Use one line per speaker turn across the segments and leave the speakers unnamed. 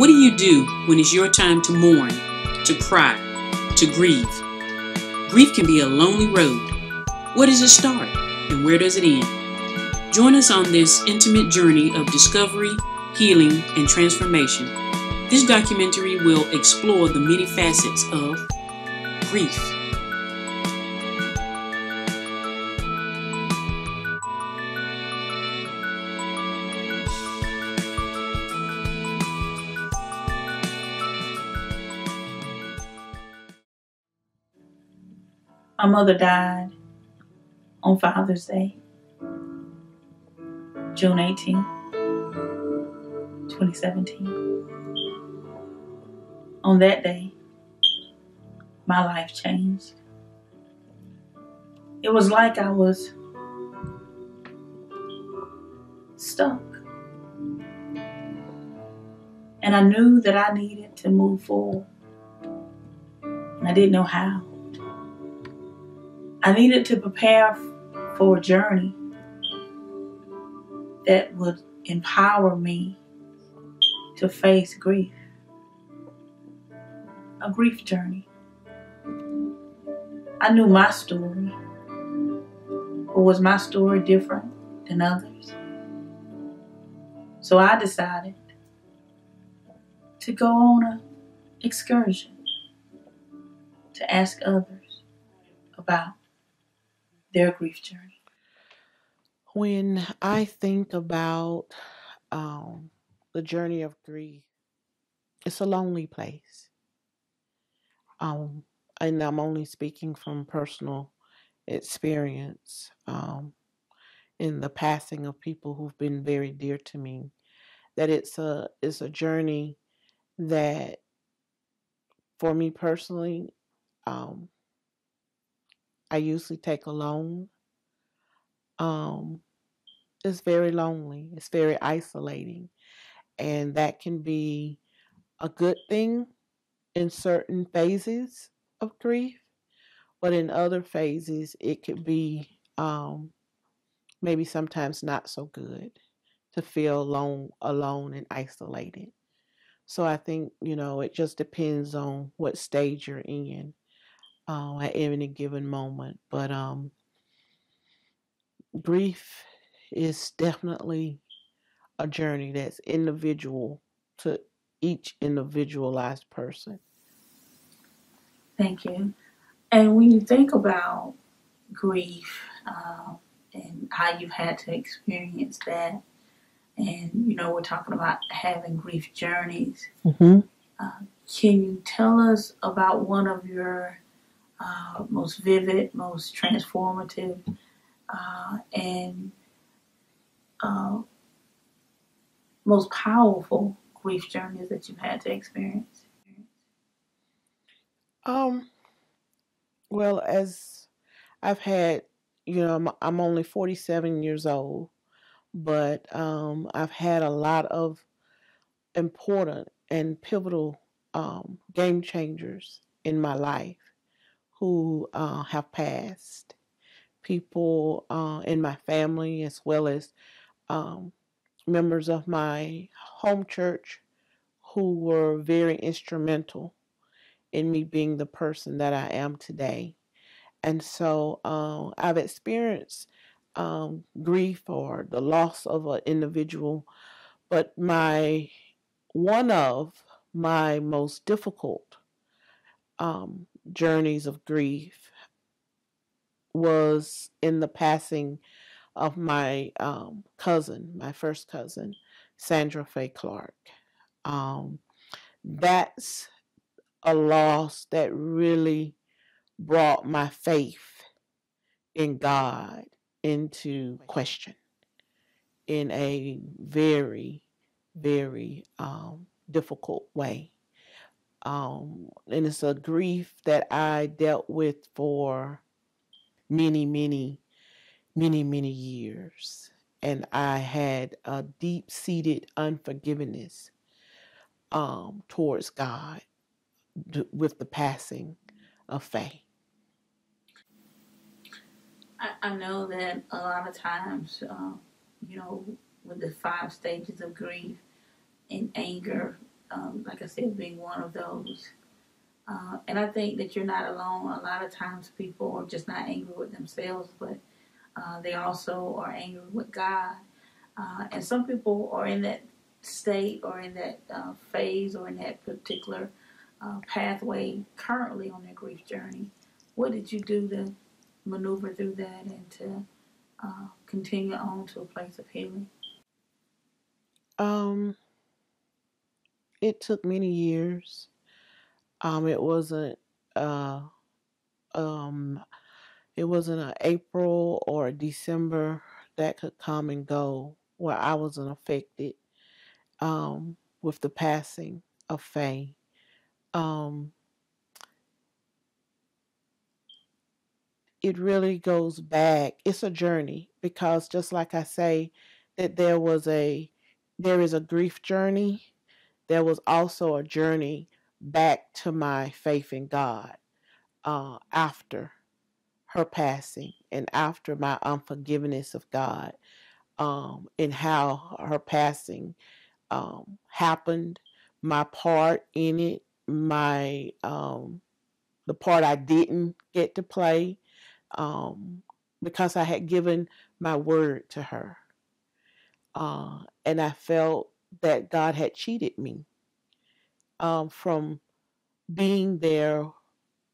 What do you do when it's your time to mourn, to cry, to grieve? Grief can be a lonely road. Where does it start and where does it end? Join us on this intimate journey of discovery, healing, and transformation. This documentary will explore the many facets of grief.
My mother died on Father's Day, June 18, 2017. On that day, my life changed. It was like I was stuck. And I knew that I needed to move forward. And I didn't know how. I needed to prepare for a journey that would empower me to face grief. A grief journey. I knew my story. But was my story different than others? So I decided to go on an excursion to ask others about their grief journey?
When I think about um, the journey of grief, it's a lonely place. Um, and I'm only speaking from personal experience um, in the passing of people who've been very dear to me. That it's a it's a journey that, for me personally, um, I usually take alone. Um, it's very lonely. It's very isolating. And that can be a good thing in certain phases of grief, but in other phases, it could be um, maybe sometimes not so good to feel alone, alone and isolated. So I think you know it just depends on what stage you're in um, at any given moment. But um, grief is definitely a journey that's individual to each individualized person.
Thank you. And when you think about grief uh, and how you've had to experience that, and you know, we're talking about having grief journeys. Mm-hmm. Uh, can you tell us about one of your uh, most vivid, most transformative, uh, and uh, most powerful grief journeys that you've had to experience?
Um, well, as I've had, you know, I'm, I'm only 47 years old, but um, I've had a lot of important and pivotal um, game changers in my life who uh, have passed, people uh, in my family, as well as um, members of my home church who were very instrumental in me being the person that I am today. And so uh, I've experienced um, grief or the loss of an individual, but my one of my most difficult um, journeys of grief was in the passing of my um, cousin, my first cousin, Sandra Faye Clark. Um, that's a loss that really brought my faith in God into question in a very, very um, difficult way. Um, and it's a grief that I dealt with for many, many, many, many years. And I had a deep seated unforgiveness um, towards God with the passing of Faye.
I, I know that a lot of times, uh, you know, with the five stages of grief and anger, um, like I said, being one of those. Uh, and I think that you're not alone. A lot of times people are just not angry with themselves, but uh, they also are angry with God. Uh, and some people are in that state or in that uh, phase or in that particular uh, pathway currently on their grief journey. What did you do to maneuver through that and to uh, continue on to a place of healing?
Um, it took many years. Um, it wasn't uh, um, it wasn't an April or a December that could come and go where I wasn't affected um, with the passing of Faye. Um, it really goes back. It's a journey because just like I say that there was a there is a grief journey, there was also a journey back to my faith in God uh, after her passing and after my unforgiveness of God um, and how her passing um, happened, my part in it, my um, the part I didn't get to play um, because I had given my word to her, uh, and I felt that God had cheated me um, from being there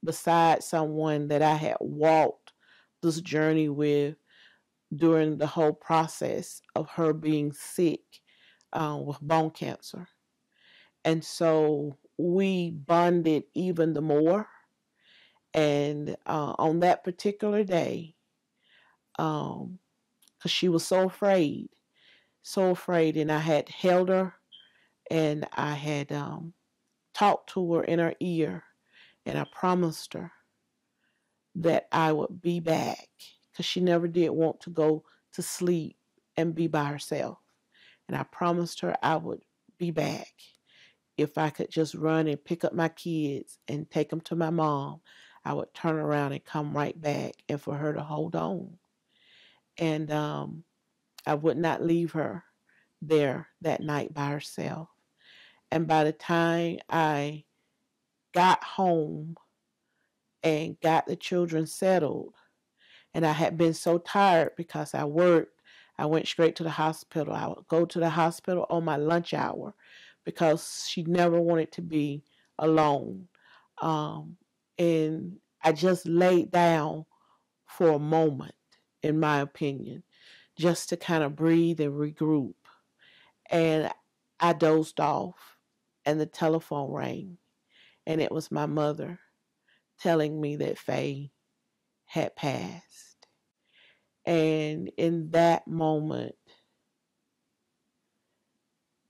beside someone that I had walked this journey with during the whole process of her being sick uh, with bone cancer. And so we bonded even the more. And uh, on that particular day, because um, she was so afraid, so afraid, and I had held her and I had um, talked to her in her ear, and I promised her that I would be back because she never did want to go to sleep and be by herself. And I promised her I would be back if I could just run and pick up my kids and take them to my mom. I would turn around and come right back and for her to hold on. And um, I would not leave her there that night by herself. And by the time I got home and got the children settled, and I had been so tired because I worked. I went straight to the hospital. I would go to the hospital on my lunch hour because she never wanted to be alone. Um, and I just laid down for a moment, in my opinion, just to kind of breathe and regroup. And I dozed off, and the telephone rang, and it was my mother telling me that Faye had passed. And in that moment,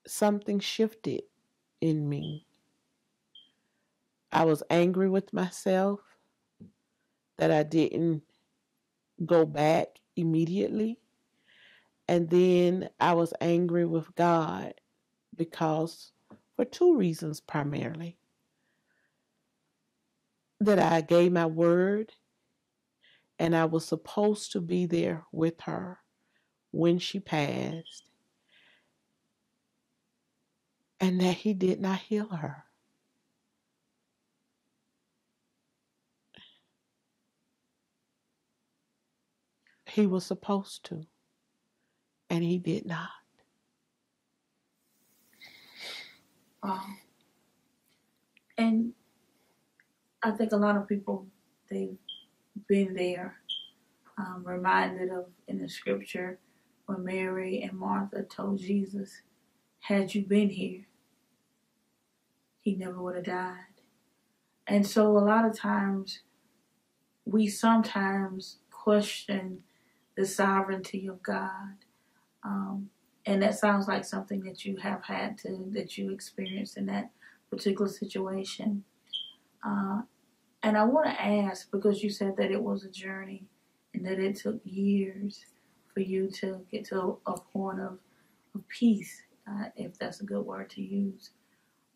something shifted in me. I was angry with myself that I didn't go back immediately. And then I was angry with God because, for two reasons primarily, that I gave my word and I was supposed to be there with her when she passed, and that he did not heal her. He was supposed to, and he did not.
Wow. And I think a lot of people they've been there. Um, reminded of in the scripture when Mary and Martha told Jesus, Had you been here, he never would have died. And so a lot of times we sometimes question the sovereignty of God. Um, and that sounds like something that you have had to, that you experienced in that particular situation. Uh, and I want to ask because you said that it was a journey and that it took years for you to get to a point of, of peace, uh, if that's a good word to use.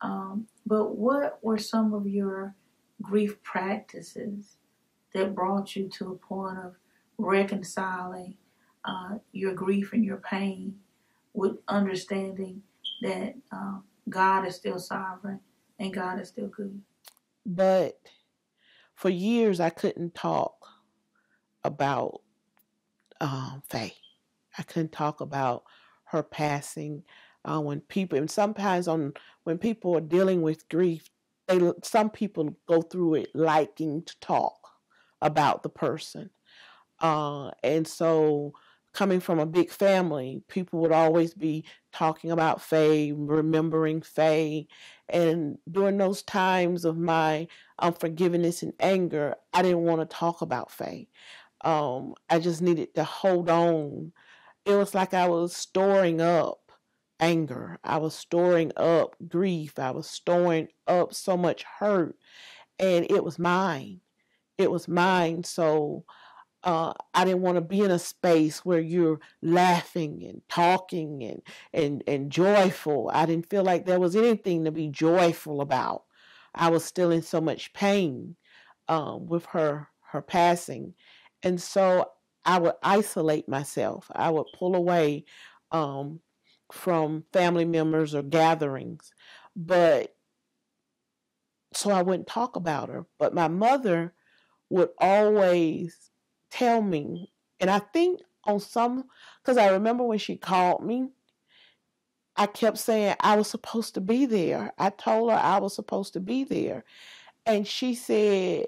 Um, but what were some of your grief practices that brought you to a point of reconciling uh, your grief and your pain with understanding that um, God is still sovereign and God is still good.
But for years, I couldn't talk about um, Faye. I couldn't talk about her passing. Uh, when people, and sometimes on when people are dealing with grief, they some people go through it liking to talk about the person, uh, and so coming from a big family, people would always be talking about Faye, remembering Faye. And during those times of my unforgiveness and anger, I didn't want to talk about Faye. Um, I just needed to hold on. It was like I was storing up anger. I was storing up grief. I was storing up so much hurt. And it was mine. It was mine. So uh, I didn't want to be in a space where you're laughing and talking and, and, and joyful. I didn't feel like there was anything to be joyful about. I was still in so much pain um, with her her passing, and so I would isolate myself. I would pull away um, from family members or gatherings, but so I wouldn't talk about her. But my mother would always tell me. And I think on some, because I remember when she called me, I kept saying I was supposed to be there. I told her I was supposed to be there. And she said,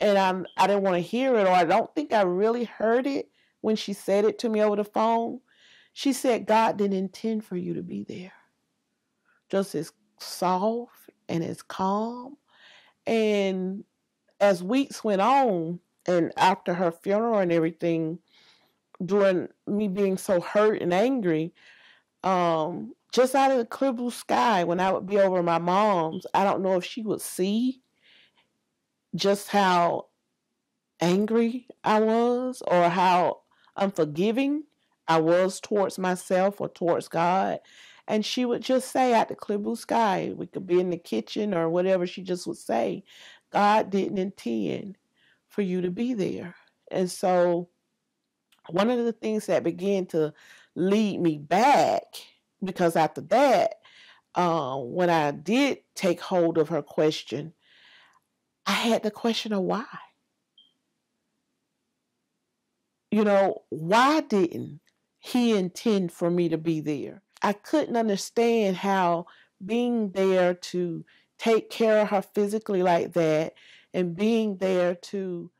and I'm, I didn't want to hear it, or I don't think I really heard it when she said it to me over the phone. She said, God didn't intend for you to be there. Just as soft and as calm. And as weeks went on, and after her funeral and everything, during me being so hurt and angry, um, just out of the clear blue sky, when I would be over my mom's, I don't know if she would see just how angry I was or how unforgiving I was towards myself or towards God. And she would just say out the clear blue sky, we could be in the kitchen or whatever, she just would say, God didn't intend for you to be there. And so, one of the things that began to lead me back, because after that, uh, when I did take hold of her question, I had the question of why. You know, why didn't he intend for me to be there? I couldn't understand how being there to take care of her physically like that and being there to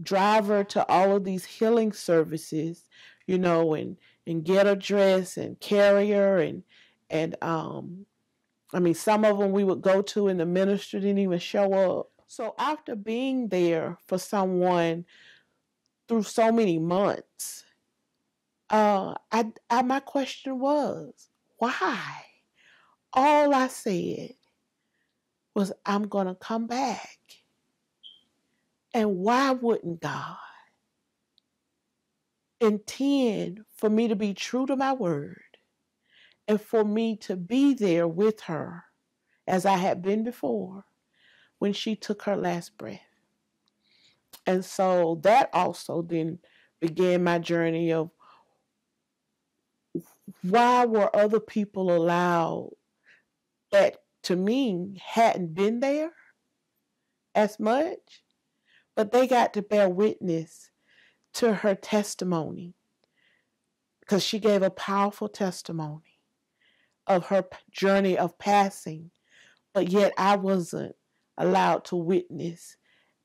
drive her to all of these healing services, you know, and and get her dressed and carry her and and um I mean some of them we would go to and the minister didn't even show up. So after being there for someone through so many months, uh I, I my question was, why? All I said was I'm gonna come back. And why wouldn't God intend for me to be true to my word and for me to be there with her as I had been before when she took her last breath? And so that also then began my journey of why were other people allowed that to me hadn't been there as much but they got to bear witness to her testimony because she gave a powerful testimony of her journey of passing, but yet I wasn't allowed to witness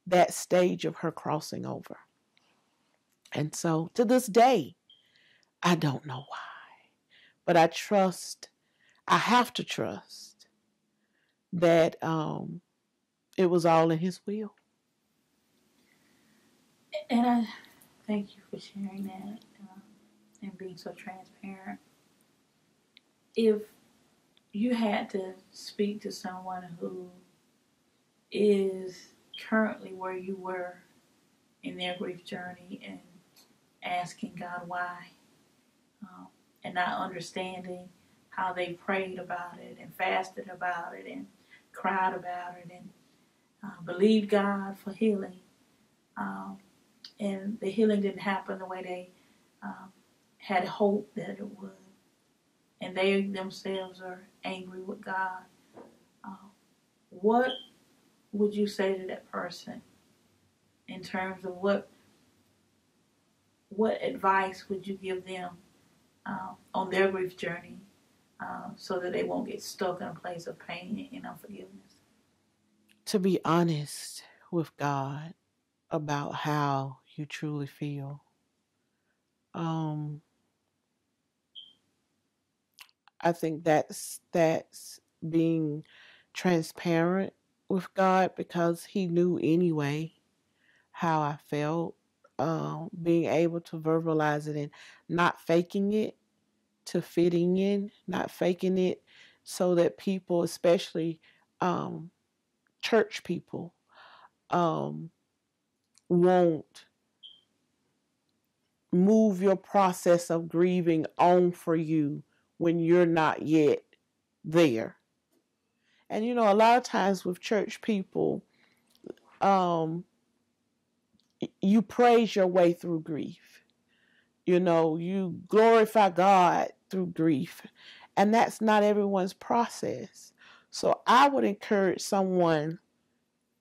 that stage of her crossing over. And so to this day, I don't know why, but I trust, I have to trust that um, it was all in His will.
And I thank you for sharing that uh, and being so transparent. If you had to speak to someone who is currently where you were in their grief journey and asking God why, um, and not understanding how they prayed about it and fasted about it and cried about it and uh, believed God for healing. Um, and the healing didn't happen the way they um, had hoped that it would. And they themselves are angry with God, uh, what would you say to that person in terms of what what advice would you give them uh, on their grief journey uh, so that they won't get stuck in a place of pain and unforgiveness?
To be honest with God about how you truly feel. Um, I think that's that's being transparent with God because He knew anyway how I felt. Um, being able to verbalize it and not faking it to fitting in, not faking it so that people, especially um, church people, um, won't move your process of grieving on for you when you're not yet there. And you know, a lot of times with church people, um, you praise your way through grief. You know, you glorify God through grief. And that's not everyone's process. So I would encourage someone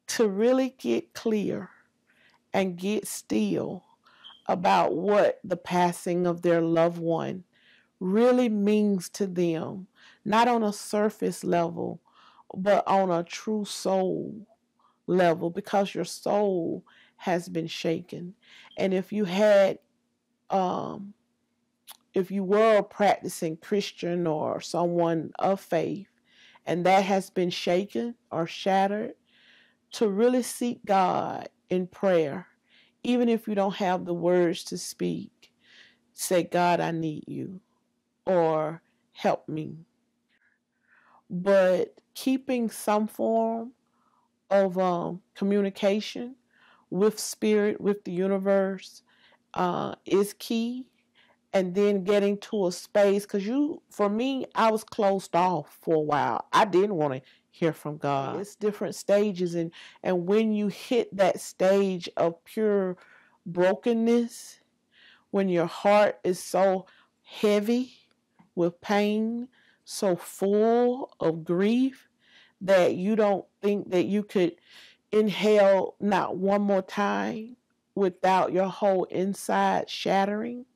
to really get clear and get still about what the passing of their loved one really means to them, not on a surface level, but on a true soul level, because your soul has been shaken. And if you had, um, if you were a practicing Christian or someone of faith, and that has been shaken or shattered, to really seek God in prayer, even if you don't have the words to speak. Say, God, I need you or help me. But keeping some form of um, communication with spirit, with the universe, uh, is key. And then getting to a space, because you, for me, I was closed off for a while. I didn't want to hear from God. It's different stages, and and when you hit that stage of pure brokenness, when your heart is so heavy with pain, so full of grief that you don't think that you could inhale not one more time without your whole inside shattering.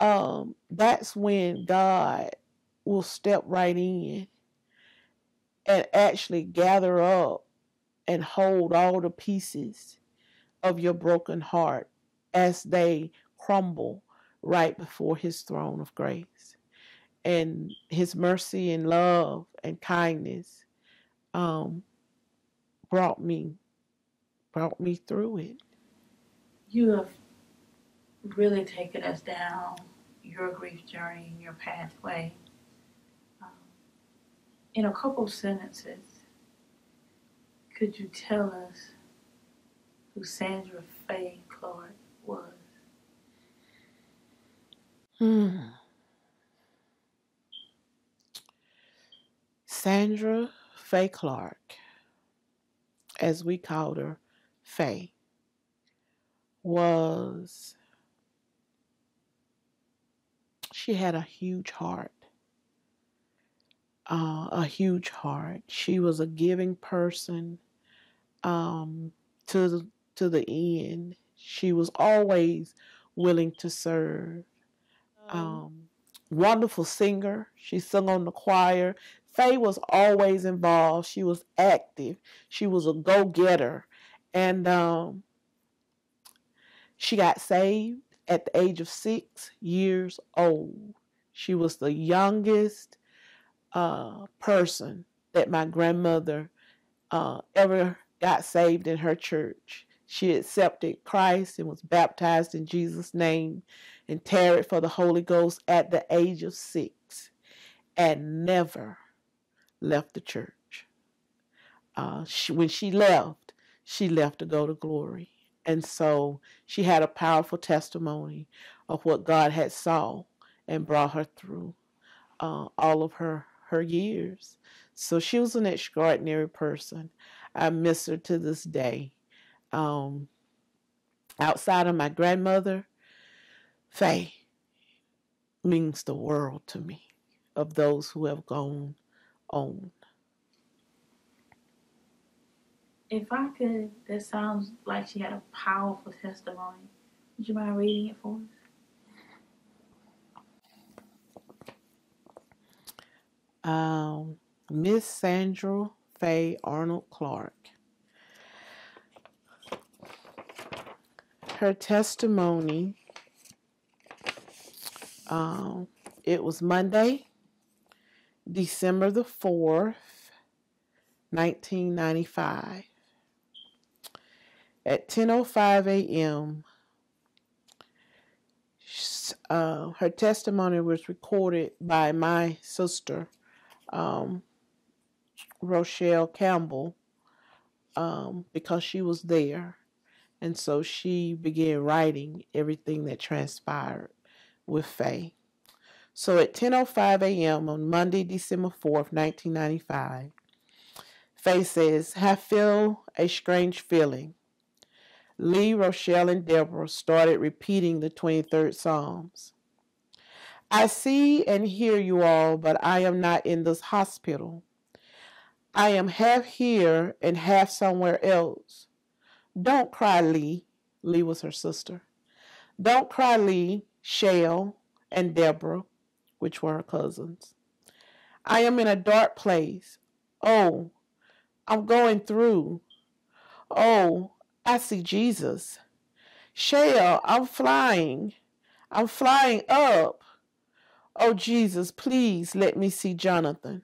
Um, that's when God will step right in and actually gather up and hold all the pieces of your broken heart as they crumble right before his throne of grace. And his mercy and love and kindness um, brought me brought me through it.
You have really taken us down your grief journey and your pathway. In a couple sentences, could you tell us who Sandra Faye Clark was?
Hmm. Sandra Faye Clark, as we called her, Faye, was she had a huge heart. Uh, a huge heart. She was a giving person um, to the, to the end. She was always willing to serve um, wonderful singer. She sung on the choir. Faye was always involved. She was active. She was a go getter. And um, she got saved at the age of six years old. She was the youngest uh, person that my grandmother uh, ever got saved in her church. She accepted Christ and was baptized in Jesus' name and tarried for the Holy Ghost at the age of six and never left the church. Uh, she, when she left, she left to go to glory. And so she had a powerful testimony of what God had saw and brought her through uh, all of her, her years. So she was an extraordinary person. I miss her to this day. Um, outside of my grandmother, Faye means the world to me of those who have gone on.
If I could, that sounds like she had a powerful testimony. Would you mind reading it for us?
Um, Miss Sandra Faye Arnold Clark. Her testimony, um, it was Monday, December the 4th, 1995. At 10.05 a.m., uh, her testimony was recorded by my sister, um, Rochelle Campbell, um, because she was there. And so she began writing everything that transpired with Faye. So at 10.05 a.m. on Monday, December 4th, 1995, Faye says, I feel a strange feeling. Lee, Rochelle, and Deborah started repeating the 23rd Psalms. I see and hear you all, but I am not in this hospital. I am half here and half somewhere else. Don't cry, Lee. Lee was her sister. Don't cry, Lee, Shell, and Deborah, which were her cousins. I am in a dark place. Oh, I'm going through. Oh, I see Jesus. Shale, I'm flying. I'm flying up. Oh, Jesus, please let me see Jonathan.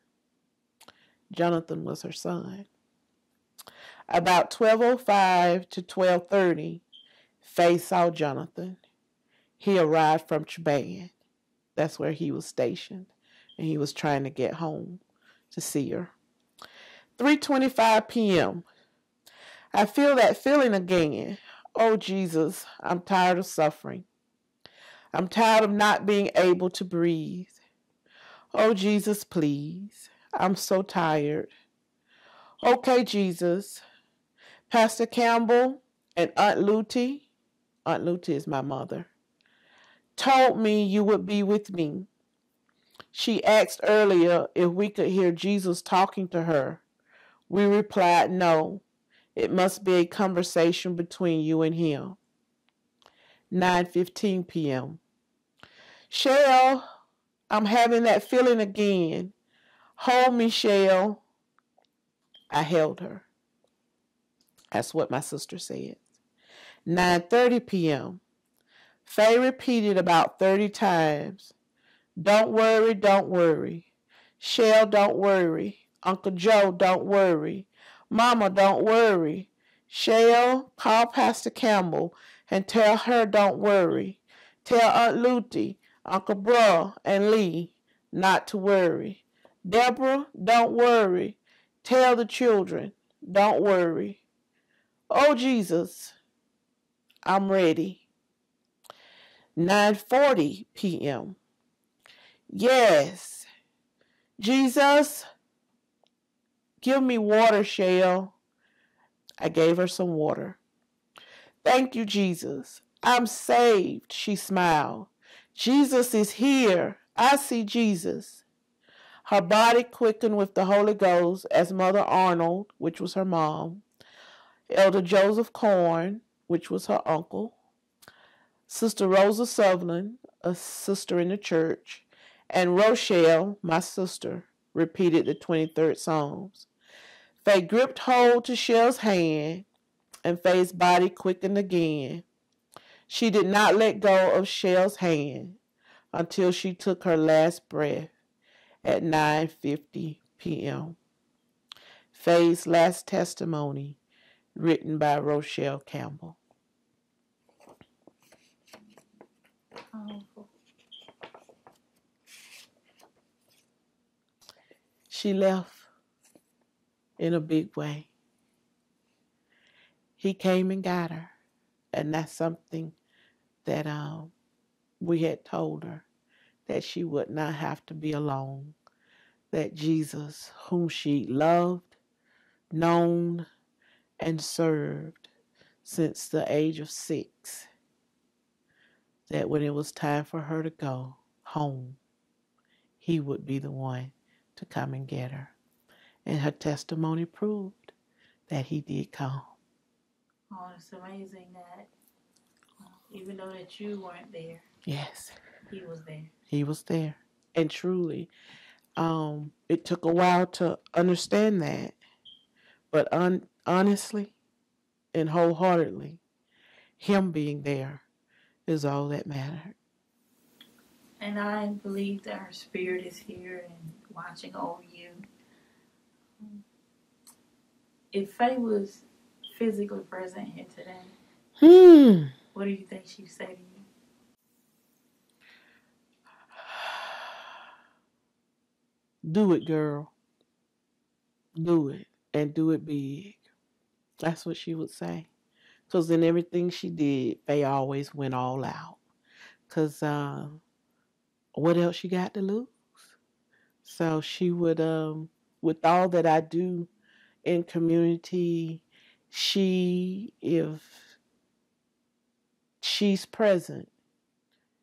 Jonathan was her son. About 12.05 to 12.30, Faye saw Jonathan. He arrived from Chaban. That's where he was stationed. And he was trying to get home to see her. 3.25 p.m., I feel that feeling again. Oh, Jesus, I'm tired of suffering. I'm tired of not being able to breathe. Oh, Jesus, please. I'm so tired. Okay, Jesus. Pastor Campbell and Aunt Luty, Aunt Luty is my mother, told me you would be with me. She asked earlier if we could hear Jesus talking to her. We replied no. It must be a conversation between you and him. 9:15 p.m. Shell, I'm having that feeling again. Hold me, Shell. I held her. That's what my sister said. 9:30 p.m. Faye repeated about 30 times. Don't worry, don't worry. Shell, don't worry. Uncle Joe, don't worry. Mama, don't worry. Shell, call Pastor Campbell and tell her don't worry. Tell Aunt Luty, Uncle Bruh, and Lee not to worry. Deborah, don't worry. Tell the children, don't worry. Oh, Jesus, I'm ready. 9:40 p.m. Yes. Jesus, Give me water, Shell. I gave her some water. Thank you, Jesus. I'm saved, she smiled. Jesus is here. I see Jesus. Her body quickened with the Holy Ghost as Mother Arnold, which was her mom, Elder Joseph Corn, which was her uncle, Sister Rosa Sutherland, a sister in the church, and Rochelle, my sister, repeated the 23rd Psalms. Faye gripped hold to Shell's hand, and Faye's body quickened again. She did not let go of Shell's hand until she took her last breath at 9:50 p.m. Faye's last testimony written by Rochelle Campbell. She left in a big way. He came and got her. And that's something that um, we had told her that she would not have to be alone. That Jesus, whom she loved, known, and served since the age of six, that when it was time for her to go, home, he would be the one to come and get her. And her testimony proved that he did come.
Oh, it's amazing that even though that you weren't there,
Yes,
he was there.
he was there. And truly, um, it took a while to understand that. But un- honestly and wholeheartedly, him being there is all that mattered.
And I believe that her spirit is here and watching over you. If Faye was physically present here today,
Hmm.
what do you think she'd say to you?
Do it, girl. Do it. And do it big. That's what she would say. Because in everything she did, they always went all out. Because uh, what else you got to lose? So she would, um, with all that I do in community, she, if she's present,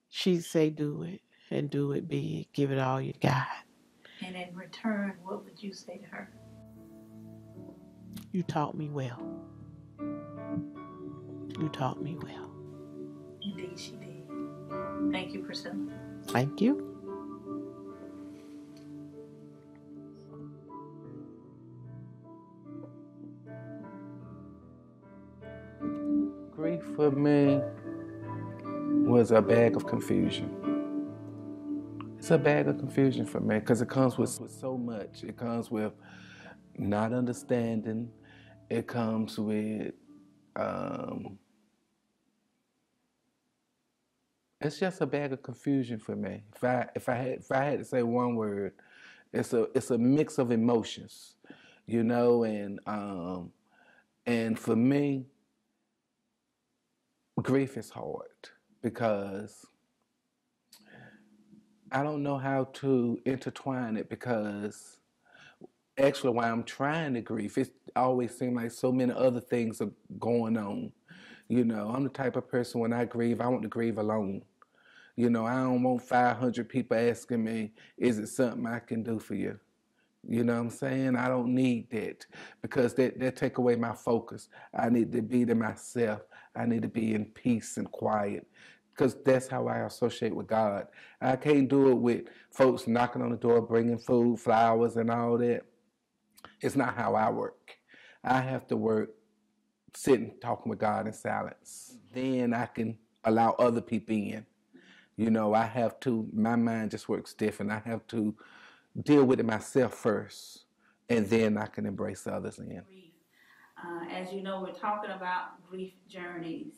she'd say, do it and do it big. Give it all you got.
And in return, what would you say to her?
You taught me well. You taught me well.
Indeed, she did. Thank you, Priscilla.
Thank you.
For me was a bag of confusion. It's a bag of confusion for me because it comes with, with so much. It comes with not understanding. It comes with um, it's just a bag of confusion for me. If I if I had if I had to say one word, it's a it's a mix of emotions, you know, and um, and for me, grief is hard because I don't know how to intertwine it because actually while I'm trying to grieve, it always seems like so many other things are going on. You know, I'm the type of person when I grieve, I want to grieve alone. You know, I don't want 500 people asking me, is it something I can do for you? You know what I'm saying? I don't need that because that, that take away my focus. I need to be to myself. I need to be in peace and quiet because that's how I associate with God. I can't do it with folks knocking on the door, bringing food, flowers, and all that. It's not how I work. I have to work sitting, talking with God in silence. Then I can allow other people in. You know, I have to, my mind just works different. I have to deal with it myself first, and then I can embrace others in.
Uh, as you know, we're talking about grief journeys.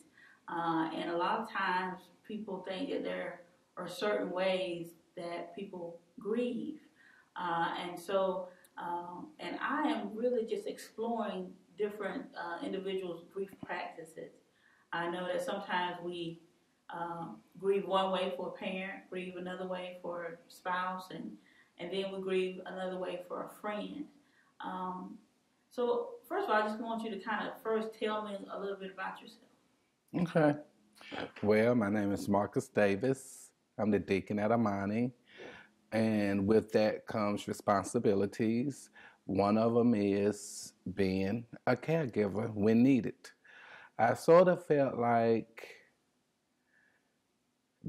Uh, and a lot of times people think that there are certain ways that people grieve. Uh, and so, um, and I am really just exploring different uh, individuals' grief practices. I know that sometimes we um, grieve one way for a parent, grieve another way for a spouse, and, and then we grieve another way for a friend. Um, so, first of all, I just want you to kind of first tell me a little bit about yourself.
Okay. Well, my name is Marcus Davis. I'm the deacon at Amani. And with that comes responsibilities. One of them is being a caregiver when needed. I sort of felt like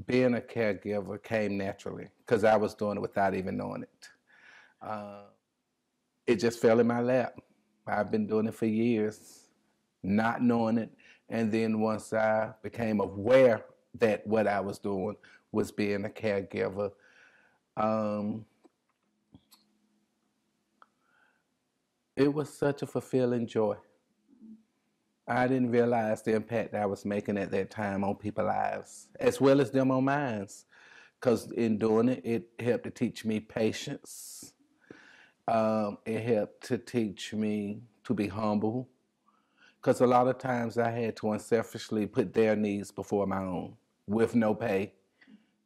being a caregiver came naturally because I was doing it without even knowing it. Uh, it just fell in my lap. I've been doing it for years, not knowing it. And then once I became aware that what I was doing was being a caregiver, um, it was such a fulfilling joy. I didn't realize the impact I was making at that time on people's lives, as well as them on mine. Because in doing it, it helped to teach me patience. Um, it helped to teach me to be humble. Because a lot of times I had to unselfishly put their needs before my own with no pay,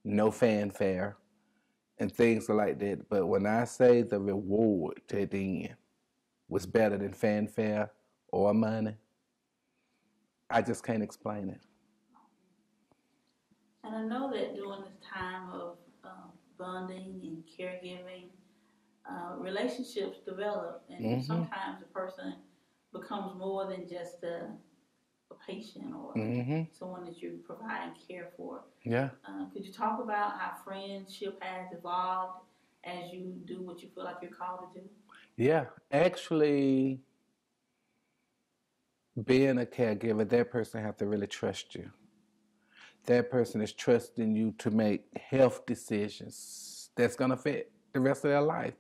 no fanfare, and things like that. But when I say the reward at the end was better than fanfare or money, I just can't explain it.
And I know that during this time of um, bonding and caregiving, uh, relationships develop, and
Mhm.
sometimes a person becomes more than just a, a patient or
hmm
someone that you provide and care for.
Yeah.
Uh, could you talk about how friendship has evolved as you do what you feel like you're called to do?
Yeah. Actually, being a caregiver, that person have to really trust you. That person is trusting you to make health decisions that's gonna fit the rest of their life.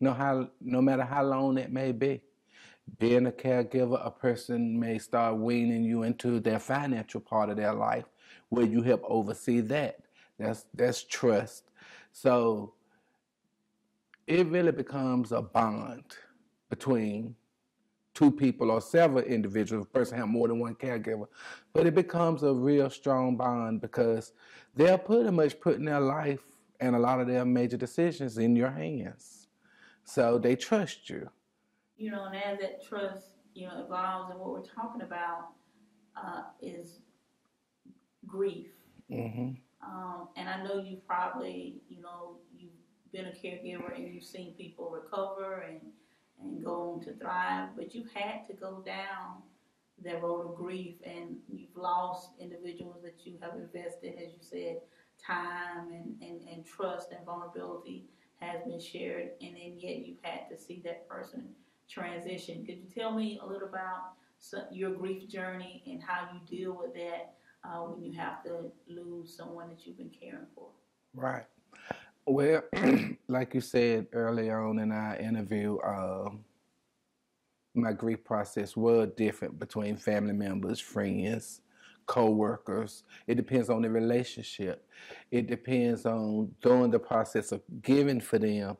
No how no matter how long it may be. Being a caregiver, a person may start weaning you into their financial part of their life where you help oversee that. That's that's trust. So it really becomes a bond between two people or several individuals. A person have more than one caregiver, but it becomes a real strong bond because they're pretty much putting their life and a lot of their major decisions in your hands. So they trust you.
You know, and as that trust, you know, evolves, and what we're talking about uh, is grief.
hmm
Um, and I know you've probably, you know, you've been a caregiver and you've seen people recover and, and go on to thrive, but you've had to go down that road of grief and you've lost individuals that you have invested, as you said, time and, and, and trust and vulnerability has been shared, and then yet you've had to see that person transition. Could you tell me a little about your grief journey and how you deal with that uh, when you have to lose someone that you've been caring for?
Right. Well, like you said earlier on in our interview, um, my grief process was different between family members, friends, co-workers. It depends on the relationship. It depends on during the process of giving for them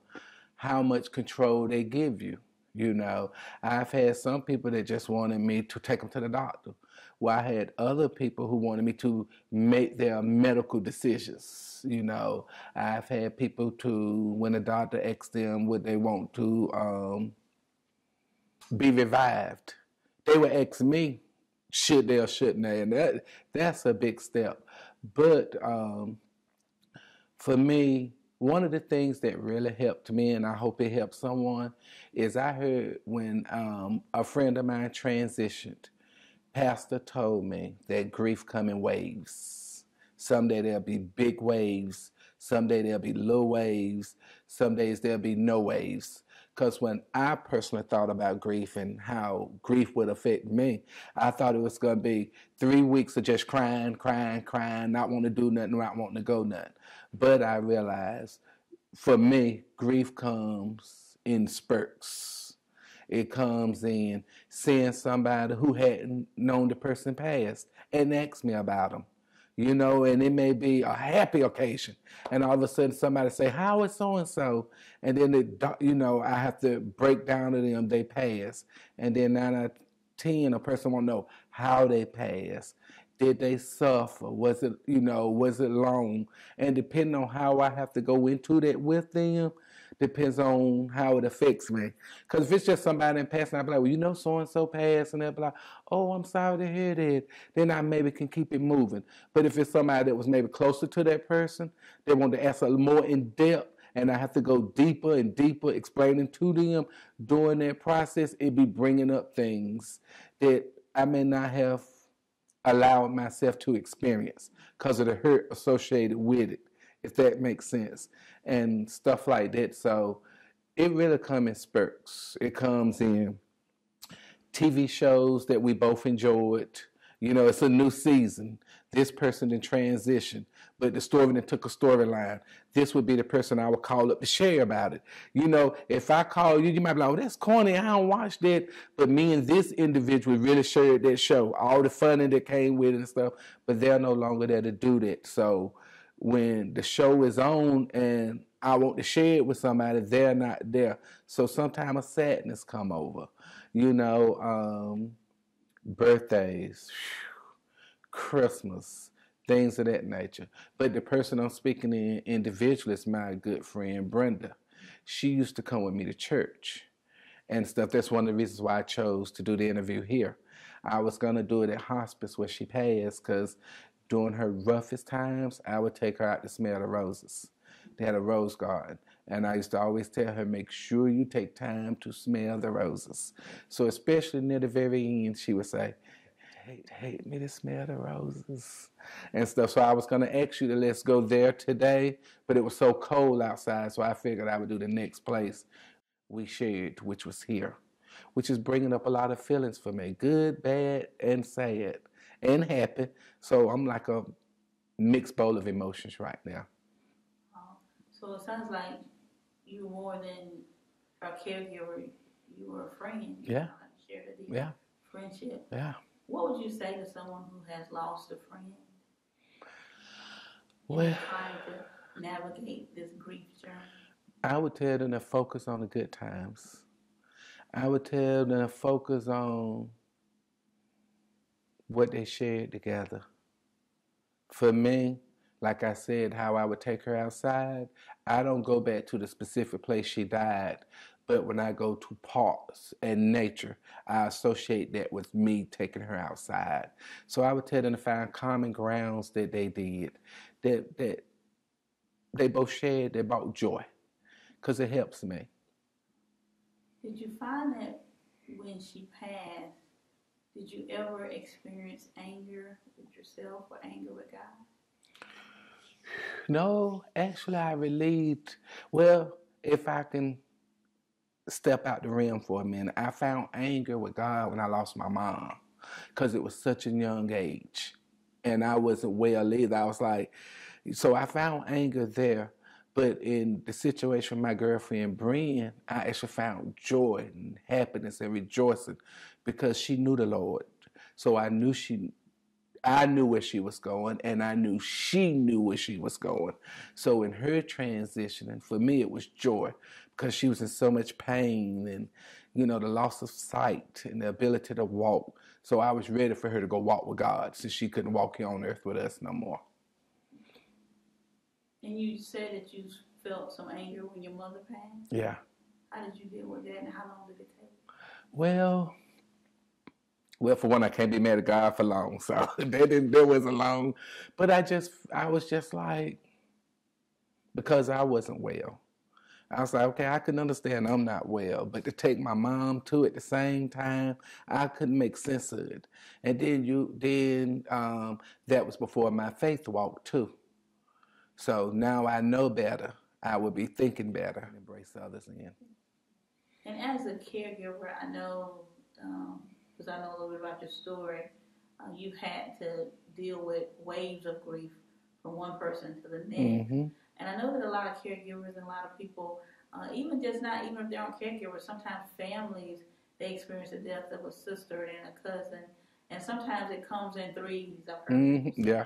how much control they give you. You know, I've had some people that just wanted me to take them to the doctor. Well, I had other people who wanted me to make their medical decisions. You know, I've had people to, when the doctor asks them would they want to um, be revived, they would ask me, should they or shouldn't they? And that that's a big step. But um, for me, one of the things that really helped me, and I hope it helped someone, is I heard when um, a friend of mine transitioned, Pastor told me that grief come in waves. Someday there'll be big waves. Someday there'll be little waves. Some days there'll be no waves. Because when I personally thought about grief and how grief would affect me, I thought it was going to be three weeks of just crying, crying, crying, not wanting to do nothing, not wanting to go nothing. But I realized for me, grief comes in spurts. It comes in seeing somebody who hadn't known the person past and ask me about them. You know, and it may be a happy occasion, and all of a sudden somebody say, "How is so and so?" And then it, you know, I have to break down to them they pass, and then nine out of ten, a person will know how they pass. Did they suffer? Was it, you know, was it long? And depending on how I have to go into that with them, depends on how it affects me. Because if it's just somebody in passing, I'll be like, well, you know, so and so passed, and they'll be like, oh, I'm sorry to hear that. Then I maybe can keep it moving. But if it's somebody that was maybe closer to that person, they want to ask a more in depth, and I have to go deeper and deeper explaining to them during that process, it be bringing up things that I may not have allowed myself to experience because of the hurt associated with it, if that makes sense, and stuff like that. So it really comes in spurts. It comes in TV shows that we both enjoyed. You know, it's a new season. This person in transition, but the story that took a storyline. This would be the person I would call up to share about it. You know, if I call you, you might be like, "Oh, that's corny. I don't watch that." But me and this individual really shared that show, all the fun that came with it and stuff. But they're no longer there to do that. So when the show is on and I want to share it with somebody, they're not there. So sometimes a sadness come over. You know, um, birthdays, Christmas, things of that nature. But the person I'm speaking in individually is my good friend Brenda. She used to come with me to church and stuff. That's one of the reasons why I chose to do the interview here. I was gonna do it at hospice where she passed because during her roughest times, I would take her out to smell the roses They had a rose garden. And I used to always tell her, make sure you take time to smell the roses. So, especially near the very end, she would say, hate, hate me to smell the roses and stuff. So I was going to ask you to let's go there today, but it was so cold outside, so I figured I would do the next place we shared, which was here, which is bringing up a lot of feelings for me good, bad, and sad, and happy. So I'm like a mixed bowl of emotions right now.
Oh, so it sounds like you more than a caregiver, you were a friend.
Yeah.
Shared a
Yeah.
friendship.
Yeah.
What would you say to someone who has lost a friend?
Well,
trying to navigate this grief journey.
I would tell them to focus on the good times. I would tell them to focus on what they shared together. For me, like I said, how I would take her outside, I don't go back to the specific place she died, but when I go to parks and nature, I associate that with me taking her outside. So I would tell them to find common grounds that they did, that that they both shared, they brought joy, because it helps me.
Did you find that when she passed, did you ever experience anger with yourself or anger with God?
No, actually, I relieved. Well, if I can step out the rim for a minute, I found anger with God when I lost my mom because it was such a young age and I wasn't well either. I was like, so I found anger there. But in the situation with my girlfriend Brian, I actually found joy and happiness and rejoicing because she knew the Lord. So I knew she I knew where she was going, and I knew she knew where she was going. So in her transition, and for me, it was joy because she was in so much pain and, you know, the loss of sight and the ability to walk. So I was ready for her to go walk with God since she couldn't walk here on earth with us no more.
And you said that you felt some anger when your mother passed.
Yeah.
How did you deal with that, and how long did it take?
Well, well, for one, I can't be mad at God for long, so that didn't that wasn't long. But I just, I was just like, because I wasn't well. I was like, okay, I can understand I'm not well, but to take my mom too at the same time, I couldn't make sense of it. And then you, then um, that was before my faith walk too. So now I know better. I would be thinking better and embrace others in.
And as a caregiver, I know, because I know a little bit about your story, uh, you've had to deal with waves of grief from one person to the next.
hmm
And I know that a lot of caregivers and a lot of people, uh, even just not even if they're on caregivers, sometimes families they experience the death of a sister and a cousin, and sometimes it comes in threes. I've heard
hmm. Yeah.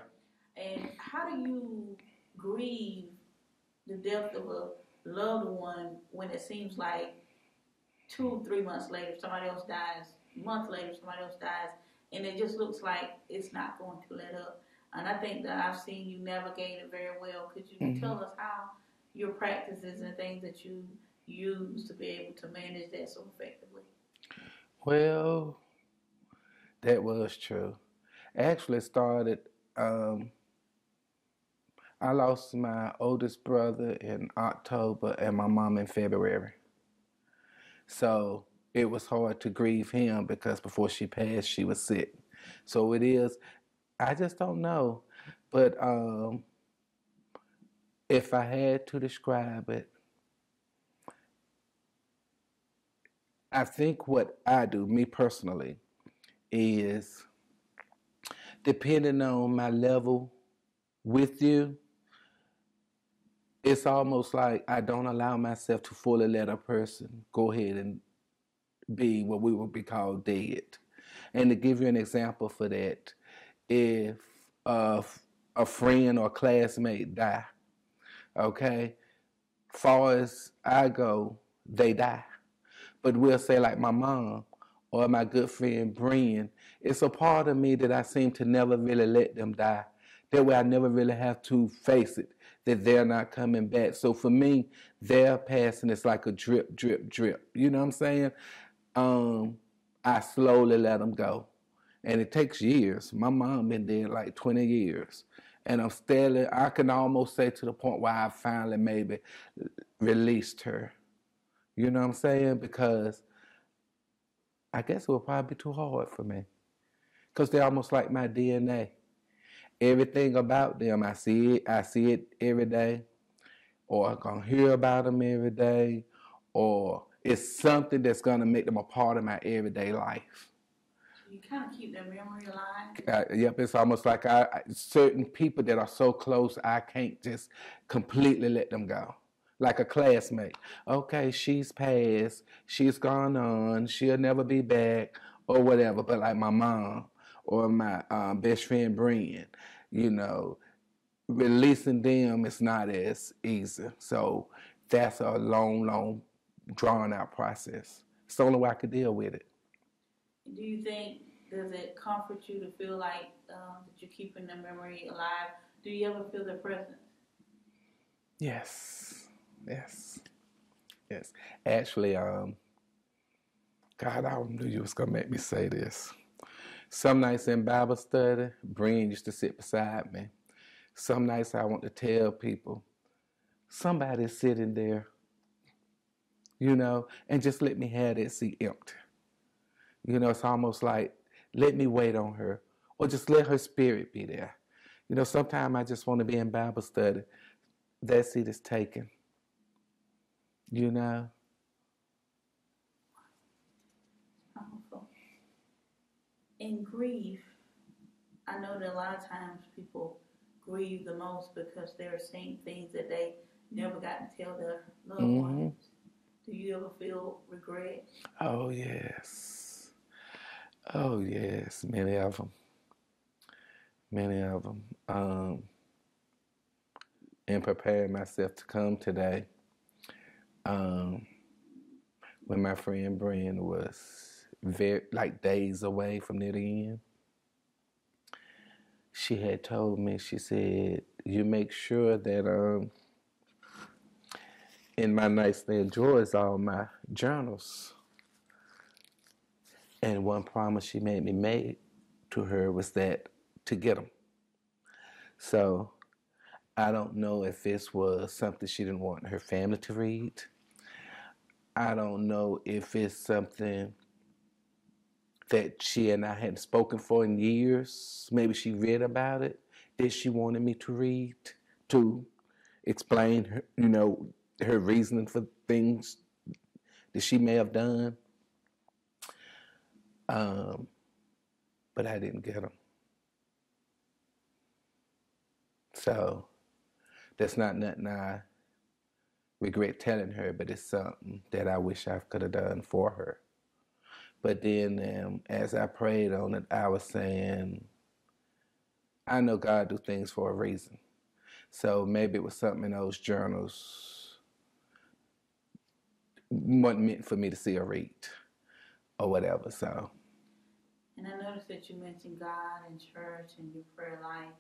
And how do you grieve the death of a loved one when it seems like two, three months later somebody else dies, a month later somebody else dies, and it just looks like it's not going to let up. And I think that I've seen you navigate it very well. Could you
Mhm.
tell us how your practices and things that you use to be able to manage that so effectively?
Well, that was true. Actually, started. Um, I lost my oldest brother in October and my mom in February. So it was hard to grieve him because before she passed, she was sick. So it is. I just don't know, but um, if I had to describe it, I think what I do, me personally, is depending on my level with you, it's almost like I don't allow myself to fully let a person go ahead and be what we would be called dead. And to give you an example for that, if a, a friend or classmate die, okay, far as I go, they die. But we'll say like my mom or my good friend Brian, it's a part of me that I seem to never really let them die. That way I never really have to face it, that they're not coming back. So for me, their passing is like a drip, drip, drip. You know what I'm saying? Um, I slowly let them go. And it takes years. My mom been dead like 20 years. and I'm still, I can almost say to the point where I finally maybe released her. You know what I'm saying? Because I guess it would probably be too hard for me. Because they're almost like my DNA. Everything about them, I see it, I see it every day, or I can hear about them every day, or it's something that's going to make them a part of my everyday life.
You kind of keep their memory alive.
Uh, yep, it's almost like I, I, certain people that are so close, I can't just completely let them go. Like a classmate. Okay, she's passed, she's gone on, she'll never be back, or whatever. But like my mom or my um, best friend Brian, you know, releasing them is not as easy. So that's a long, long, drawn out process. It's the only way I could deal with it.
Do you think does it comfort you to feel like um, that you're keeping the memory alive? Do you ever feel their presence?
Yes, yes, yes. Actually, um, God, I knew you was gonna make me say this. Some nights in Bible study, Brian used to sit beside me. Some nights I want to tell people, somebody's sitting there, you know, and just let me have that seat empty. You know, it's almost like let me wait on her, or just let her spirit be there. You know, sometimes I just want to be in Bible study. That seat is taken. You know?
In grief, I know that a lot of times people grieve the most because they're seeing things that they never got to tell their loved mm-hmm. ones. Do you ever feel regret?
Oh, yes. Oh yes, many of them. Many of them. Um, in preparing myself to come today, um, when my friend Brian was very like days away from the end, she had told me. She said, "You make sure that um, in my nightstand drawers all my journals." And one promise she made me make to her was that to get them. So I don't know if this was something she didn't want her family to read. I don't know if it's something that she and I hadn't spoken for in years. Maybe she read about it that she wanted me to read to explain her, you know, her reasoning for things that she may have done. Um, but I didn't get them. So that's not nothing I regret telling her, but it's something that I wish I could have done for her. But then um, as I prayed on it, I was saying, I know God do things for a reason. So maybe it was something in those journals wasn't meant for me to see or read or whatever. So
and I noticed that you mentioned God and church and your prayer life.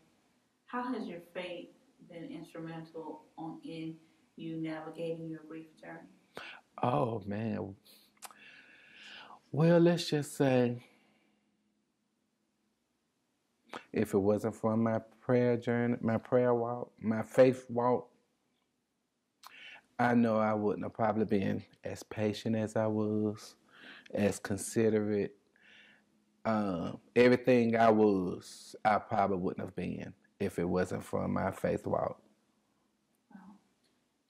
How has your faith been instrumental on in you navigating your grief journey?
Oh man. Well, let's just say if it wasn't for my prayer journey, my prayer walk, my faith walk, I know I wouldn't have probably been as patient as I was, as considerate, um, everything I was, I probably wouldn't have been if it wasn't for my faith walk.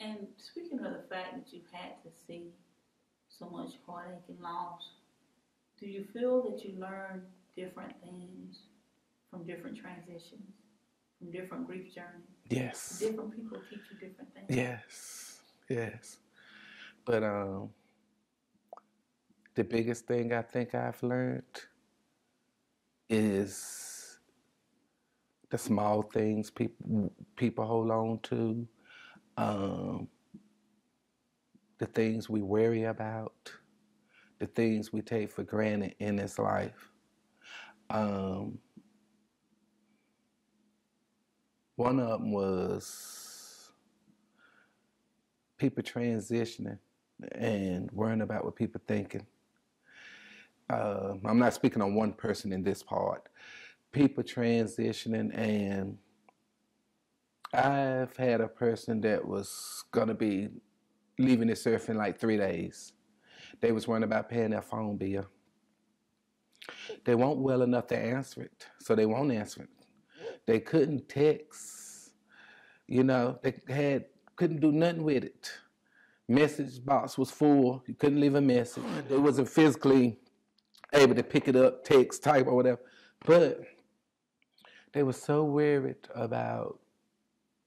And speaking of the fact that you've had to see so much heartache and loss, do you feel that you learn different things from different transitions, from different grief journeys?
Yes.
Different people teach you different things.
Yes, yes. But um, the biggest thing I think I've learned is the small things people people hold on to, um, the things we worry about, the things we take for granted in this life. Um, one of them was people transitioning and worrying about what people thinking uh, I'm not speaking on one person in this part, people transitioning and I've had a person that was gonna be leaving this earth in like three days. They was worrying about paying their phone bill. They weren't well enough to answer it, so they won't answer it. They couldn't text, you know, they had couldn't do nothing with it. Message box was full. You couldn't leave a message. They wasn't physically able to pick it up, text, type, or whatever. But they were so worried about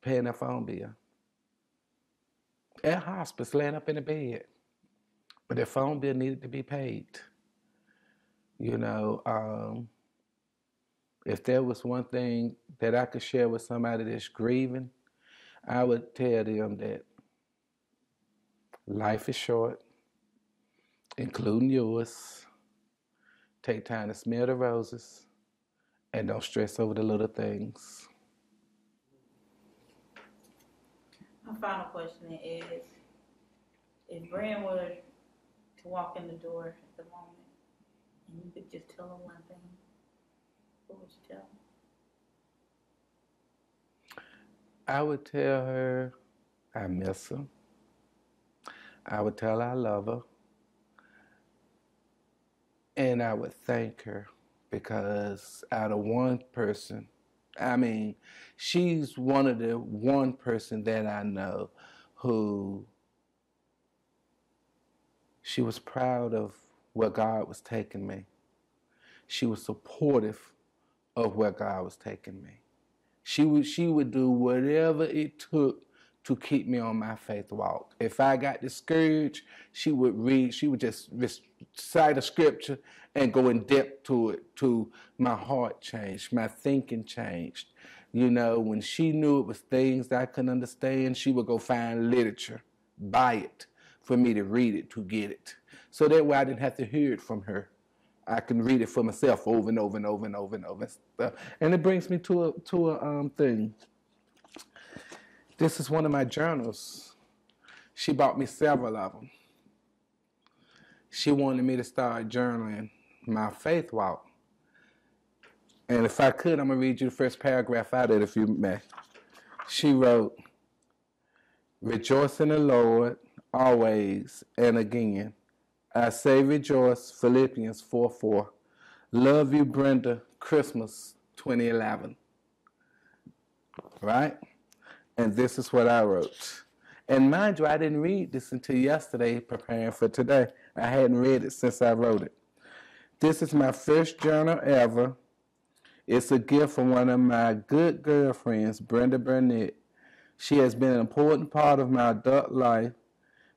paying their phone bill. At hospice, laying up in the bed. But their phone bill needed to be paid. You know, um, if there was one thing that I could share with somebody that's grieving, I would tell them that life is short, including yours. Take time to smell the roses and don't stress over the little things.
My final question is, if Brand were to walk in the door at the moment, and you could just tell her one thing, what would you tell her?
I would tell her I miss her. I would tell her I love her. And I would thank her because out of one person, I mean, she's one of the one person that I know who she was proud of where God was taking me. She was supportive of where God was taking me. She would she would do whatever it took to keep me on my faith walk. If I got discouraged, she would read, she would just recite a scripture and go in depth to it, to my heart changed, my thinking changed. You know, when she knew it was things I couldn't understand, she would go find literature, buy it for me to read it, to get it. So that way I didn't have to hear it from her. I can read it for myself over and over and over and over and over and stuff. And it brings me to a to a um, thing. This is one of my journals. She bought me several of them. She wanted me to start journaling my faith walk. And if I could, I'm gonna read you the first paragraph out of it if you may. She wrote, Rejoice in the Lord always and again. I say rejoice, Philippians 4 4. Love you, Brenda, Christmas 2011. Right? And this is what I wrote. And mind you, I didn't read this until yesterday preparing for today. I hadn't read it since I wrote it. This is my first journal ever. It's a gift from one of my good girlfriends, Brenda Burnett. She has been an important part of my adult life.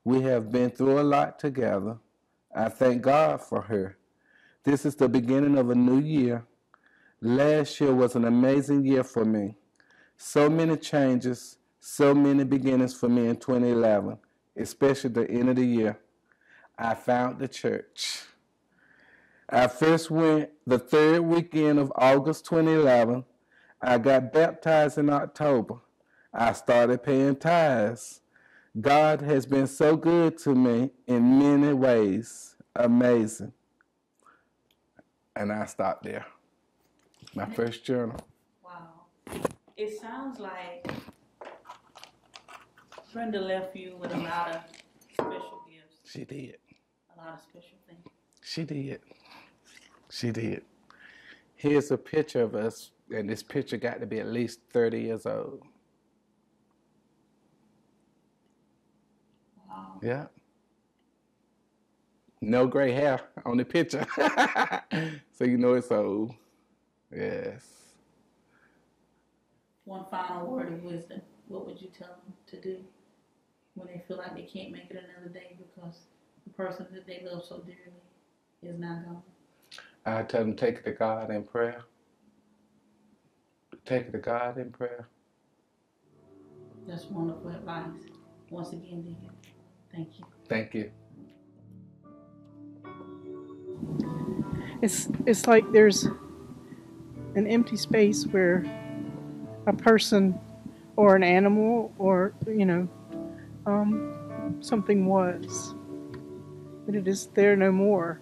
We have been through a lot together. I thank God for her. This is the beginning of a new year. Last year was an amazing year for me. So many changes, so many beginnings for me in 2011, especially the end of the year. I found the church. I first went the third weekend of August 2011. I got baptized in October. I started paying tithes. God has been so good to me in many ways. Amazing. And I stopped there. My first journal.
Wow. It sounds like Brenda left you with a lot of special gifts,
She did.
a lot of special things.
She did. She did. Here's a picture of us, and this picture got to be at least 30 years old.
Wow.
Yeah. No gray hair on the picture. so you know it's old. Yes.
One final word of wisdom. What would you tell them to do when they feel like they can't make it another day because the person that they love so dearly is not gone?
I tell them take it to God in prayer. Take it to God in prayer.
That's wonderful advice. Once again, Deacon, thank you.
Thank you.
It's it's like there's an empty space where a person or an animal or you know um, something was, but it is there no more.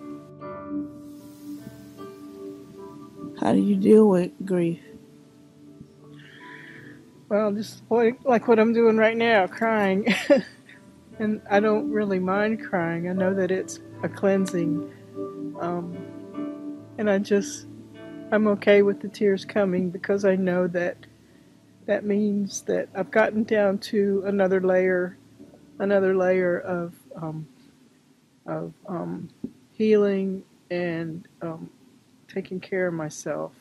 How do you deal with grief?
well, just like, like what I'm doing right now, crying. and I don't really mind crying. I know that it's a cleansing. Um, and I just, I'm okay with the tears coming because I know that that means that I've gotten down to another layer, another layer of, um, of um, healing and um, taking care of myself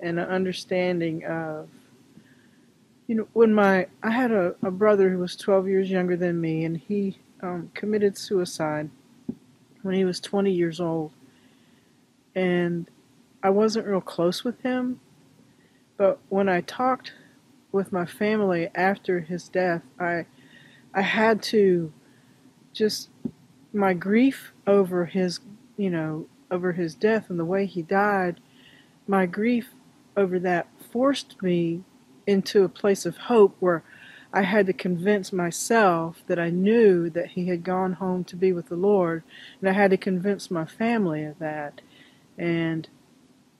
and an understanding of you know when my i had a, a brother who was 12 years younger than me and he um, committed suicide when he was 20 years old. And i wasn't real close with him but when i talked with my family after his death i i had to just my grief over his you know over his death and the way he died my grief over that forced me into a place of hope where I had to convince myself that I knew that he had gone home to be with the Lord, and I had to convince my family of that. And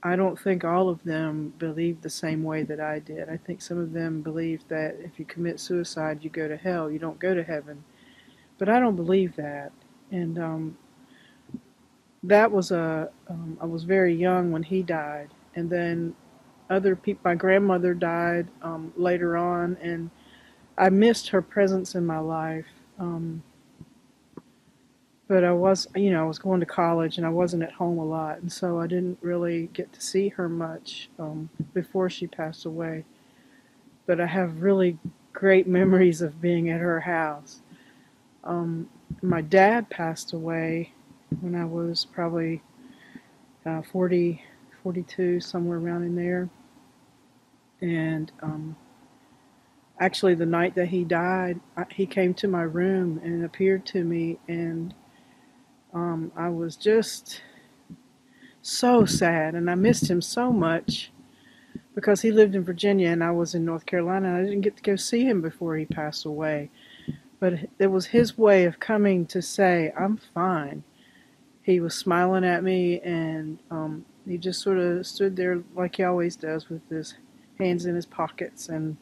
I don't think all of them believed the same way that I did. I think some of them believed that if you commit suicide, you go to hell, you don't go to heaven. But I don't believe that. And um, that was a. Um, I was very young when he died, and then other people. My grandmother died um, later on, and I missed her presence in my life. Um, but I was, you know, I was going to college and I wasn't at home a lot, and so I didn't really get to see her much um, before she passed away. But I have really great memories of being at her house. Um, my dad passed away when I was probably uh, 40, 42, somewhere around in there. And um, actually, the night that he died, I, he came to my room and appeared to me, and um, I was just so sad, and I missed him so much because he lived in Virginia and I was in North Carolina. And I didn't get to go see him before he passed away, but it was his way of coming to say, "I'm fine." He was smiling at me, and um, he just sort of stood there like he always does with his hands in his pockets and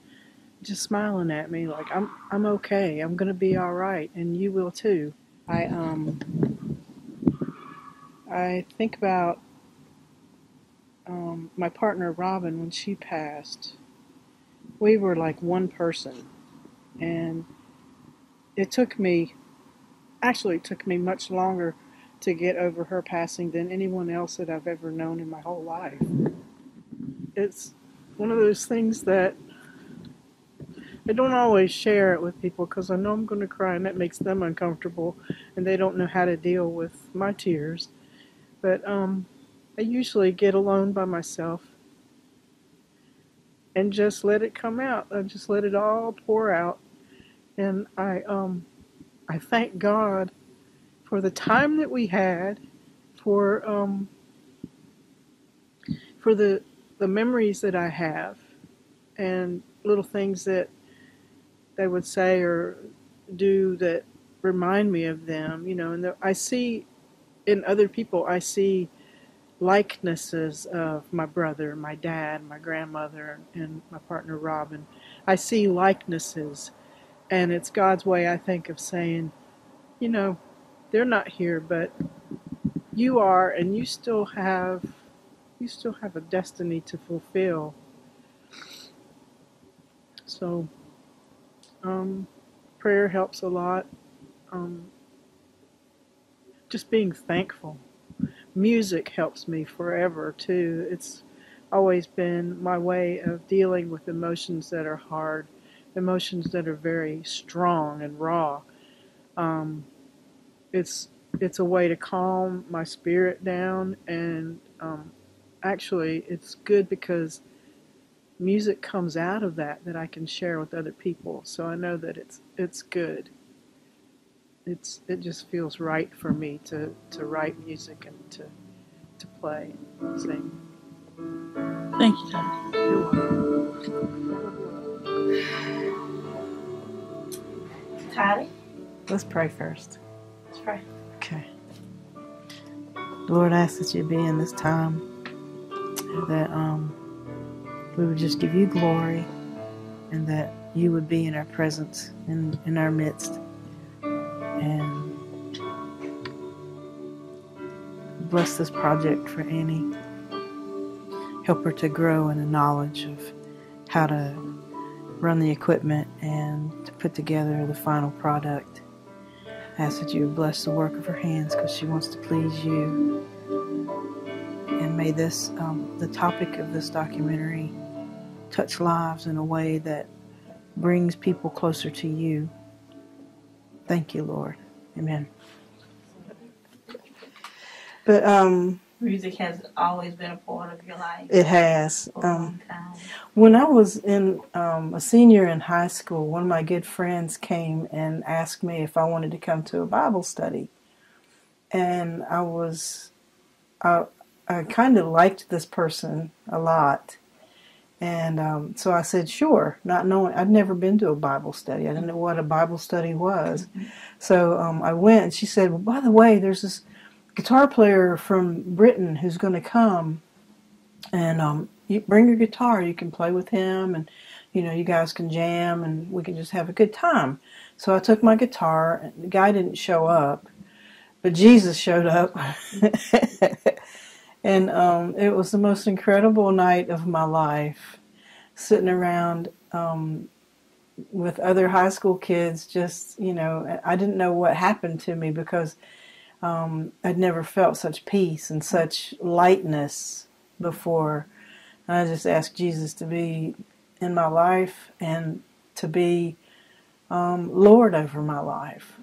just smiling at me like I'm I'm okay. I'm going to be all right and you will too. I um I think about um, my partner Robin when she passed. We were like one person and it took me actually it took me much longer to get over her passing than anyone else that I've ever known in my whole life. It's one of those things that I don't always share it with people because I know I'm going to cry and that makes them uncomfortable and they don't know how to deal with my tears. But um, I usually get alone by myself and just let it come out. I just let it all pour out. And I um, I thank God for the time that we had, for um, for the the memories that I have and little things that they would say or do that remind me of them, you know, and the, I see in other people, I see likenesses of my brother, my dad, my grandmother, and my partner Robin. I see likenesses, and it's God's way, I think, of saying, you know, they're not here, but you are, and you still have you still have a destiny to fulfill. So, um, prayer helps a lot. Um, just being thankful. Music helps me forever too. It's always been my way of dealing with emotions that are hard, emotions that are very strong and raw. Um, it's it's a way to calm my spirit down and um, actually it's good because music comes out of that that I can share with other people. So I know that it's it's good. It's it just feels right for me to to write music and to to play and sing.
Thank you, Todd.
You're.
Toddie,
Let's pray first.
let's pray.
Okay. Lord, I ask that you be in this time, that um, we would just give you glory
and that you would be in our presence, in, in our midst. And bless this project for Annie. Help her to grow in the knowledge of how to run the equipment and to put together the final product. I ask that you bless the work of her hands because she wants to please you. And may this, um, the topic of this documentary, touch lives in a way that brings people closer to you. Thank you, Lord. Amen. But um,
Music has always been a part of your life
it has. Um. When I was in um, a senior in high school, one of my good friends came and asked me if I wanted to come to a Bible study, and I was, I, I kind of liked this person a lot, and um, so I said sure, not knowing I'd never been to a Bible study. I didn't know what a Bible study was, so um, I went. And she said, "Well, by the way, there's this guitar player from Britain who's going to come." and um, you bring your guitar. You can play with him, and you know you guys can jam, and we can just have a good time. So I took my guitar. And the guy didn't show up, but Jesus showed up, and um, it was the most incredible night of my life. Sitting around um, with other high school kids, just you know, I didn't know what happened to me because um, I'd never felt such peace and such lightness before. And I just asked Jesus to be in my life and to be um, Lord over my life.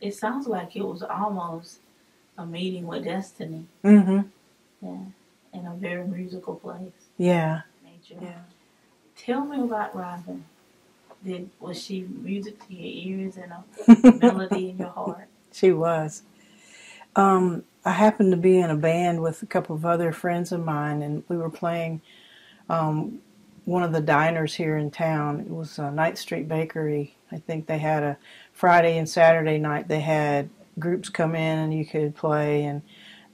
It sounds like it was almost a meeting with destiny.
hmm
Yeah. In a very musical place.
Yeah,
Nature.
yeah.
Tell me about Robin. Did was she music to your ears and a melody in your heart?
She was. Um, I happened to be in a band with a couple of other friends of mine, and we were playing um, one of the diners here in town. It was uh, Ninth Street Bakery. I think they had a Friday and Saturday night. They had groups come in and you could play, and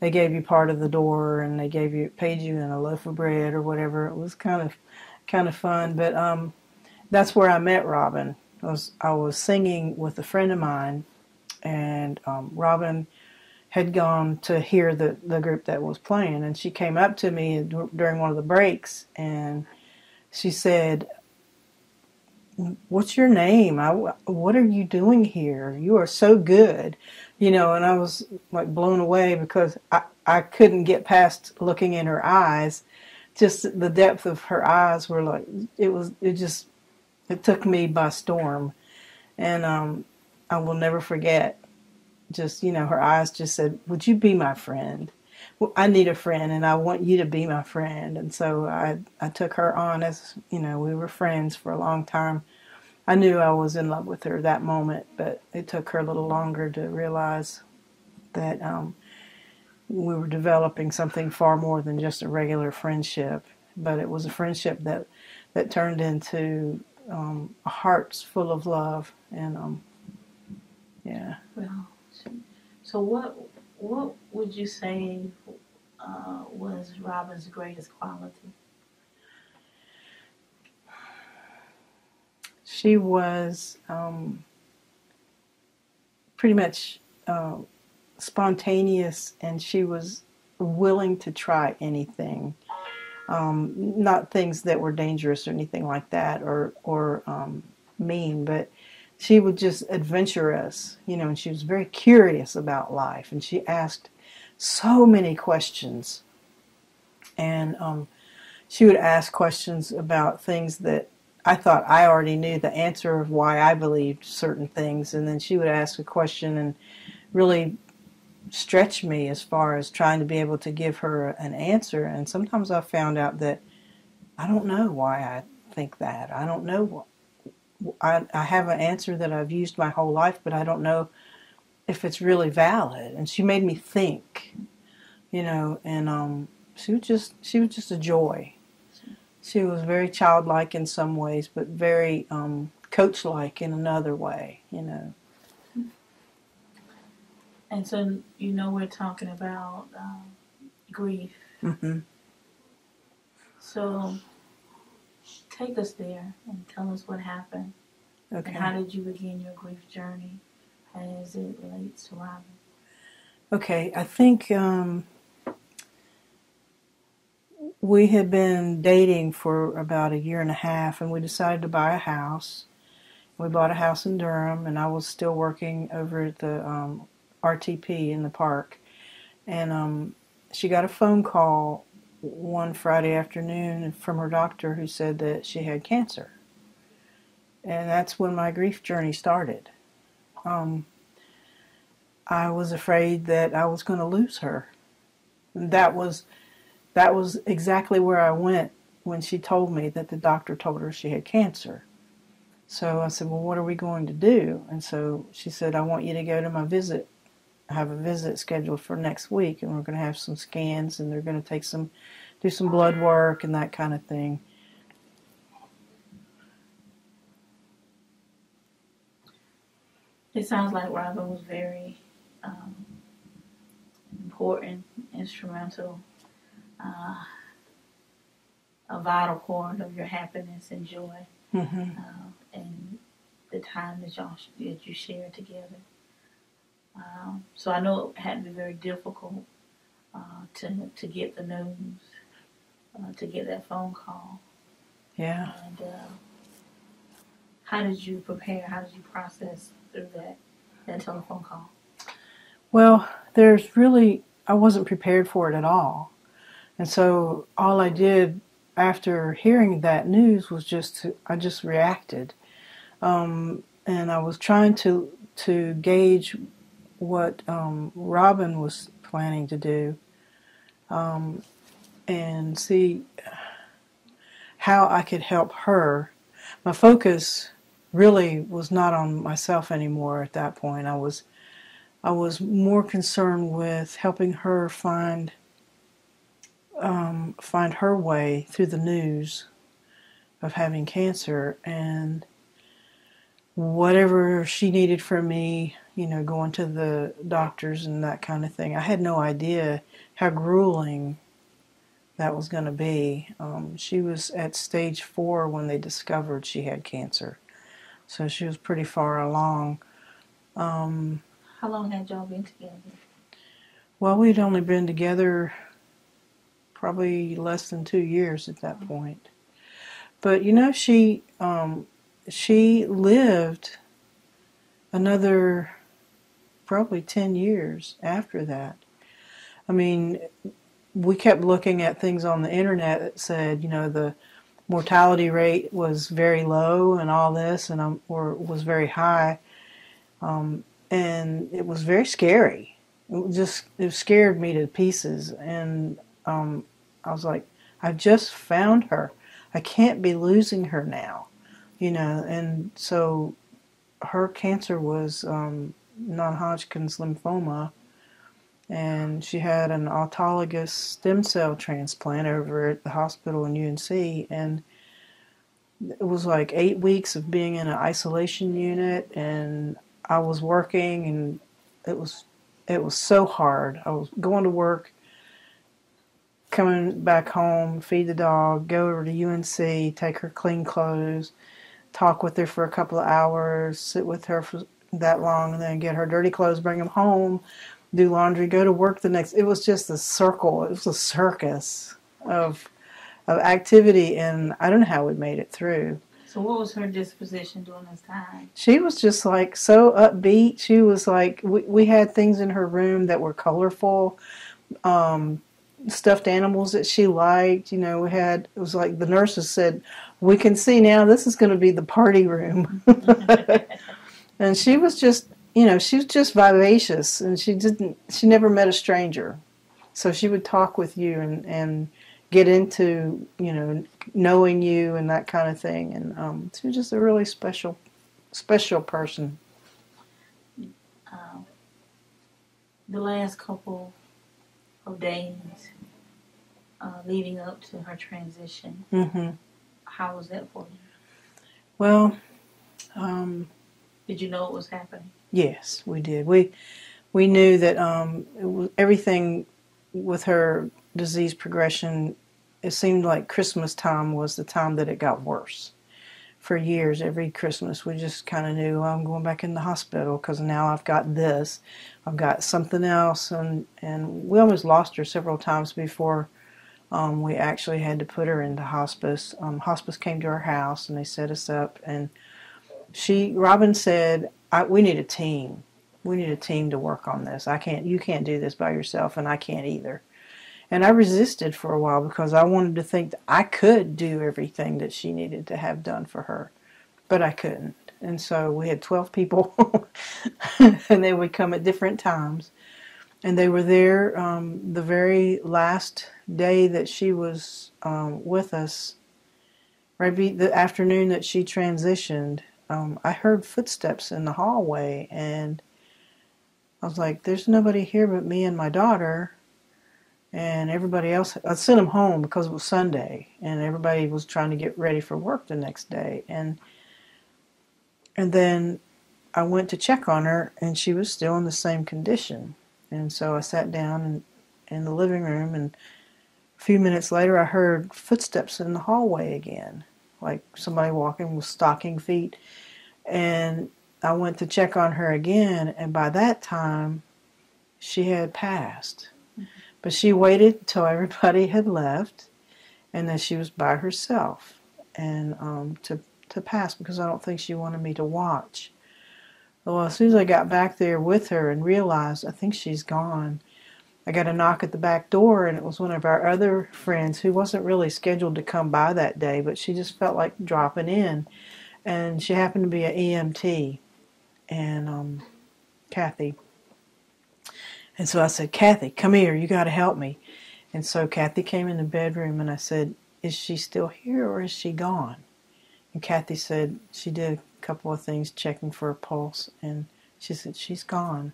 they gave you part of the door, and they gave you paid you in a loaf of bread or whatever. It was kind of kind of fun, but um, that's where I met Robin. I was I was singing with a friend of mine, and um, Robin had gone to hear the, the group that was playing, and she came up to me during one of the breaks, and she said, "What's your name? I, what are you doing here? You are so good." You know, and I was like blown away because I, I couldn't get past looking in her eyes. Just the depth of her eyes were like it was. It just it took me by storm, and um, I will never forget. Just you know, her eyes just said, "Would you be my friend?" I need a friend, and I want you to be my friend. And so I I took her on as you know we were friends for a long time. I knew I was in love with her that moment, but it took her a little longer to realize that um, we were developing something far more than just a regular friendship. But it was a friendship that that turned into um, hearts full of love, and um, yeah.
Well, so what what would you say uh, was Robin's greatest quality?
She was um, pretty much uh, spontaneous, and she was willing to try anything. Um, not things that were dangerous or anything like that, or or um, mean, but she was just adventurous, you know. And she was very curious about life, and she asked so many questions. And um, she would ask questions about things that I thought I already knew the answer of why I believed certain things, and then she would ask a question and really stretch me as far as trying to be able to give her an answer. And sometimes I found out that I don't know why I think that. I don't know. I, I have an answer that I've used my whole life, but I don't know if it's really valid. And she made me think, you know, and um, she was just she was just a joy. She was very childlike in some ways, but very um, coach-like in another way, you know.
And so you know we're talking about um, grief.
hmm
So take us there and tell us what happened.
Okay.
And how did you begin your grief journey as it relates to Robin?
Okay, I think um, we had been dating for about a year and a half, and we decided to buy a house. We bought a house in Durham, and I was still working over at the um, RTP in the park. And um, she got a phone call one Friday afternoon from her doctor who said that she had cancer. And that's when my grief journey started. Um, I was afraid that I was going to lose her. That was that was exactly where I went when she told me that the doctor told her she had cancer. So I said, "Well, what are we going to do?" And so she said, "I want you to go to my visit. Have a visit scheduled for next week, and we're going to have some scans, and they're going to take some, do some blood work and that kind of thing."
It sounds like Robin was very um, important, instrumental, uh, a vital part of your happiness and joy,
hmm
uh, and the time that y'all that you shared together. Um, so I know it had to be very difficult uh, to to get the news, uh, to get that phone call,
Yeah.
and uh, how did you prepare? How did you process through that that telephone call?
Well, there's really, I wasn't prepared for it at all. And so all I did after hearing that news was just to, I just reacted. Um, and I was trying to, to gauge what um, Robin was planning to do um, and see how I could help her. My focus really was not on myself anymore at that point. I was I was more concerned with helping her find um, find her way through the news of having cancer and whatever she needed from me, you know, going to the doctors and that kind of thing. I had no idea how grueling that was going to be. Um, she was at stage four when they discovered she had cancer, so she was pretty far along. Um,
How long had y'all been together?
Well, we'd only been together probably less than two years at that point. But you know, she um, she lived another probably ten years after that. I mean, we kept looking at things on the internet that said, you know, the mortality rate was very low and all this, and um, or was very high, um, and it was very scary. It just it scared me to pieces. And um, i was like i just found her. I can't be losing her now you know and so her cancer was um, non-hodgkin's lymphoma and she had an autologous stem cell transplant over at the hospital in unc and it was like eight weeks of being in an isolation unit and i was working and it was it was so hard. I was going to work, coming back home, feed the dog, go over to UNC, take her clean clothes, talk with her for a couple of hours, sit with her for that long, and then get her dirty clothes, bring them home, do laundry, go to work the next. It was just a circle. It was a circus of of activity, and I don't know how we made it through.
So what was her disposition during this time?
She was just like so upbeat. She was like we, we had things in her room that were colorful, um, stuffed animals that she liked. You know, we had it was like the nurses said, "We can see now this is going to be the party room," and she was just you know she was just vivacious, and she didn't she never met a stranger, so she would talk with you and and get into you know knowing you and that kind of thing and um, she was just a really special special person.
Um, the last couple of days uh, leading up to her transition,
hmm
how was that for you?
well um,
Did you know it was happening?
yes we did we we knew that um, it was, everything with her disease progression it seemed like Christmas time was the time that it got worse. For years, every Christmas, we just kind of knew oh, I'm going back in the hospital because now I've got this, I've got something else, and and we almost lost her several times before um, we actually had to put her into hospice. Um, hospice came to our house and they set us up, and she Robin said, "We need a team. We need a team to work on this. I can't. You can't do this by yourself, and I can't either." And I resisted for a while because I wanted to think that I could do everything that she needed to have done for her, but I couldn't. And so we had 12 people, and they would come at different times. And they were there um, the very last day that she was um, with us, right the afternoon that she transitioned. Um, I heard footsteps in the hallway, and I was like, "There's nobody here but me and my daughter." and everybody else I sent them home because it was Sunday and everybody was trying to get ready for work the next day and and then I went to check on her and she was still in the same condition and so I sat down in, in the living room and a few minutes later I heard footsteps in the hallway again like somebody walking with stocking feet. And I went to check on her again and by that time she had passed. But she waited till everybody had left, and then she was by herself, and um, to to pass because I don't think she wanted me to watch. Well, as soon as I got back there with her and realized I think she's gone, I got a knock at the back door, and it was one of our other friends who wasn't really scheduled to come by that day, but she just felt like dropping in, and she happened to be an EMT, and um, Kathy. And so I said, Kathy, come here. You got to help me. And so Kathy came in the bedroom and I said, Is she still here or is she gone? And Kathy said she did couple of things checking for a pulse and she said, She's gone.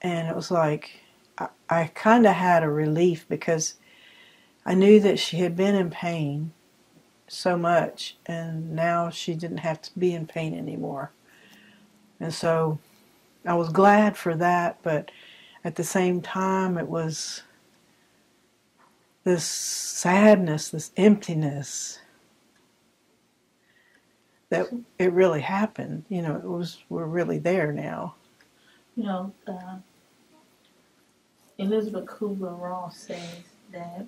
And it was like, I, I kind of had a relief because I knew that she had been in pain so much and now she didn't have to be in pain anymore. And so I was glad for that, but at the same time, it was this sadness, this emptiness that it really happened. You know, it was we're really there now.
You know, uh, Elizabeth Kubler Ross says that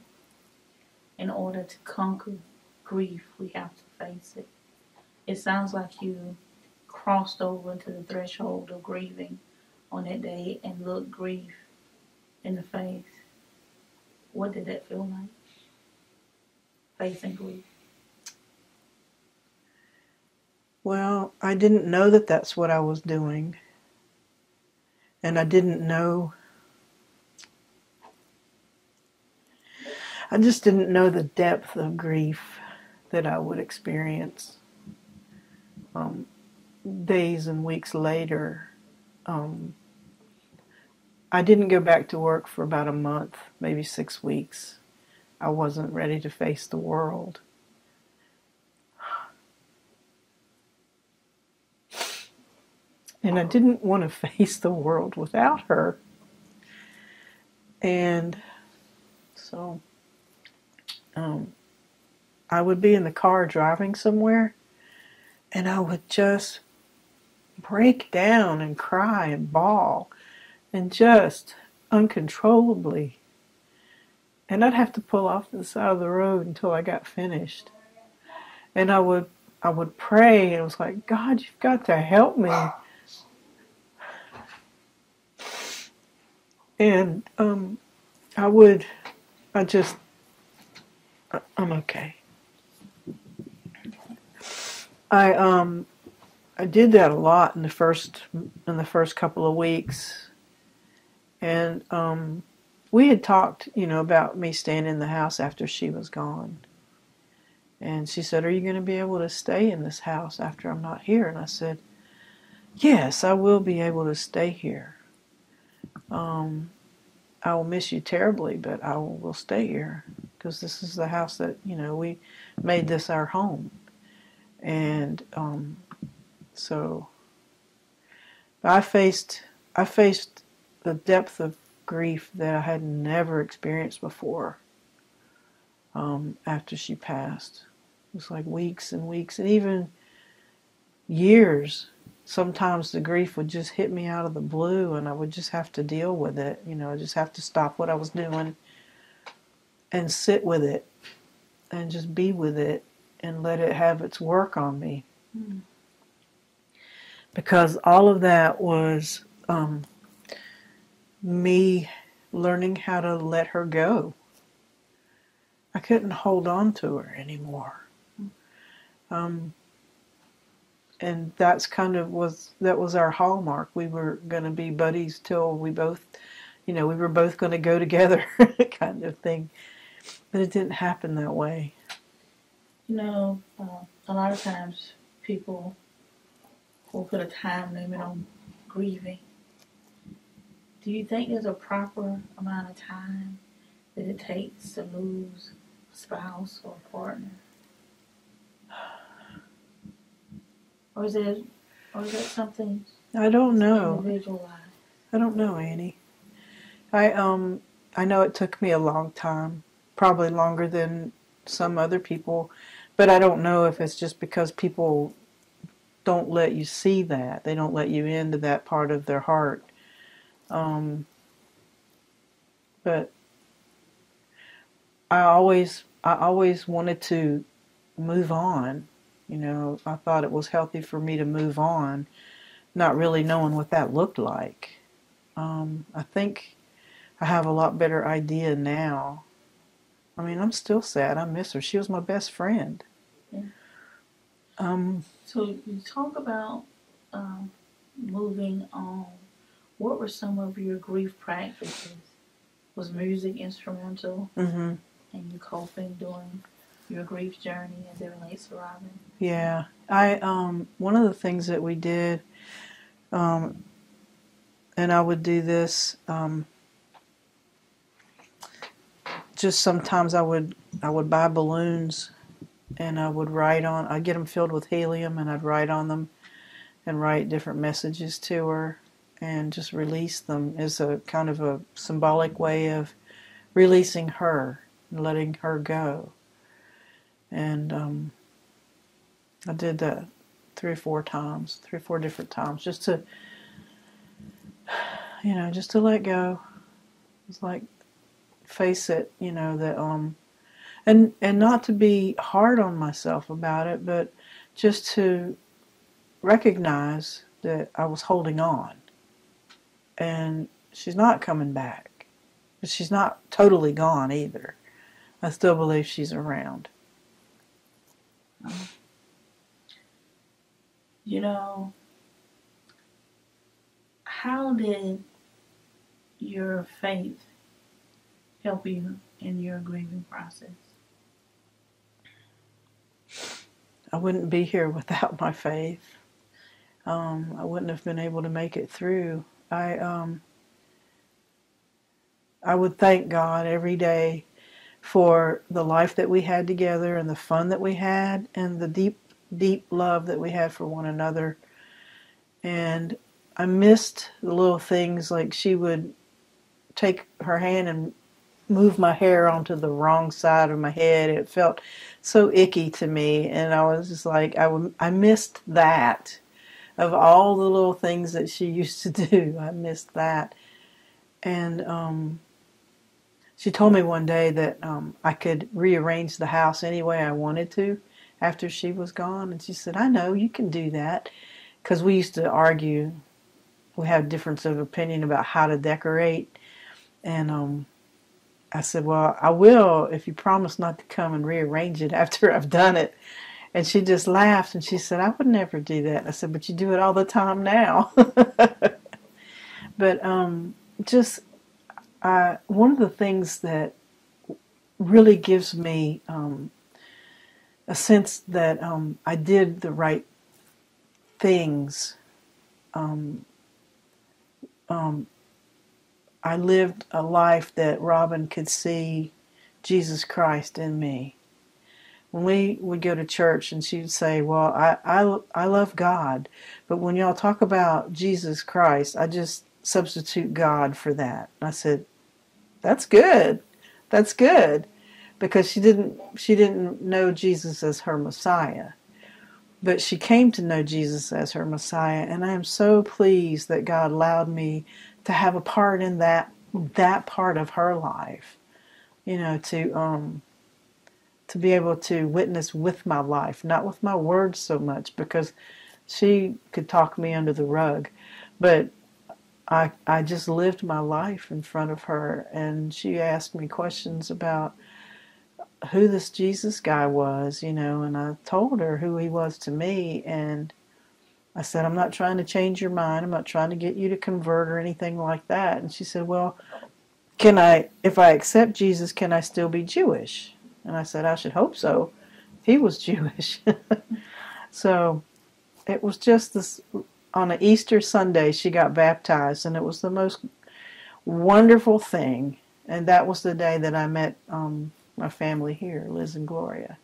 in order to conquer grief, we have to face it. It sounds like you crossed over into the threshold of grieving on that day and looked grief in the face, what did that feel like? Facing grief.
Well, I didn't know that that's what I was doing. And I didn't know. I just didn't know the depth of grief that I would experience. Um, days and weeks later, um, I didn't go back to work for about a month, maybe six weeks. I wasn't ready to face the world. And I didn't want to face the world without her. And so um, I would be in the car driving somewhere, and I would just break down and cry and bawl and just uncontrollably. And I'd have to pull off the side of the road until I got finished. And I would I would pray and was like, God, you've got to help me. And um, I would I just I'm okay. I um I did that a lot in the first in the first couple of weeks, and um, we had talked, you know, about me staying in the house after she was gone. And she said, "Are you going to be able to stay in this house after I'm not here?" And I said, "Yes, I will be able to stay here. Um, I will miss you terribly, but I will, stay here because this is the house that you know we made this our home." And um, so I faced I faced the depth of grief that I had never experienced before. um, after she passed. It was like weeks and weeks, and even years. Sometimes the grief would just hit me out of the blue, and I would just have to deal with it. You know, I just have to stop what I was doing and sit with it and just be with it and let it have its work on me.
Mm.
Because all of that was um, me learning how to let her go. I couldn't hold on to her anymore. Um, and that's kind of was that was our hallmark. We were going to be buddies till we both, you know, we were both going to go together, kind of thing. But it didn't happen that way.
You know, uh, a lot of times people will put a time limit on grieving. Do you think there's a proper amount of time that it takes to lose a spouse or a partner? Or is it, or is that something
I don't know.
individualized?
I don't know, Annie. I um I know it took me a long time, probably longer than some other people, but I don't know if it's just because people don't let you see that. They don't let you into that part of their heart. Um, but I always I always wanted to move on. You know, I thought it was healthy for me to move on, not really knowing what that looked like. Um, I think I have a lot better idea now. I mean, I'm still sad. I miss her. She was my best friend.
Yeah.
Um,
So you talk about um, moving on. What were some of your grief practices? Was music instrumental
hmm
in you coping during your grief journey as it relates to Robin?
Yeah, I um one of the things that we did, um, and I would do this. Um, just sometimes I would I would buy balloons, and I would write on. I'd get them filled with helium, and I'd write on them, and write different messages to her, and just release them as a kind of a symbolic way of releasing her, and letting her go, and um, I did that three or four times, three or four different times, just to, you know, just to let go. It's like face it, you know, that um, and and not to be hard on myself about it, but just to recognize that I was holding on, and she's not coming back, but she's not totally gone either. I still believe she's around.
You know, how did your faith help you in your grieving process?
I wouldn't be here without my faith. Um, I wouldn't have been able to make it through. I um, I would thank God every day for the life that we had together and the fun that we had and the deep deep love that we had for one another. And I missed the little things like she would take her hand and move my hair onto the wrong side of my head. It felt so icky to me, and I was just like, I, w- I missed that. Of all the little things that she used to do, I missed that. And um, she told me one day that um, I could rearrange the house any way I wanted to after she was gone. And she said, I know, you can do that. Because we used to argue, we had difference of opinion about how to decorate. And um, I said, Well, I will if you promise not to come and rearrange it after I've done it. And she just laughed and she said, I would never do that. I said, But you do it all the time now. but um, just uh, one of the things that really gives me um, a sense that um, I did the right things. Um, um, I lived a life that Robin could see Jesus Christ in me. When we would go to church and she'd say, Well, I, I, I love God, but when y'all talk about Jesus Christ, I just substitute God for that. I said, That's good. That's good. because she didn't she didn't know Jesus as her Messiah. But she came to know Jesus as her Messiah, and I am so pleased that God allowed me to have a part in that that part of her life. You know, to um to be able to witness with my life, not with my words so much, because she could talk me under the rug, but I I just lived my life in front of her, and she asked me questions about who this Jesus guy was, you know, and I told her who he was to me, and I said, I'm not trying to change your mind. I'm not trying to get you to convert or anything like that. And she said, Well, can I, if I accept Jesus, can I still be Jewish? And I said, I should hope so. He was Jewish. so it was just this on an Easter Sunday, she got baptized, and it was the most wonderful thing. And that was the day that I met um, my family here, Liz and Gloria,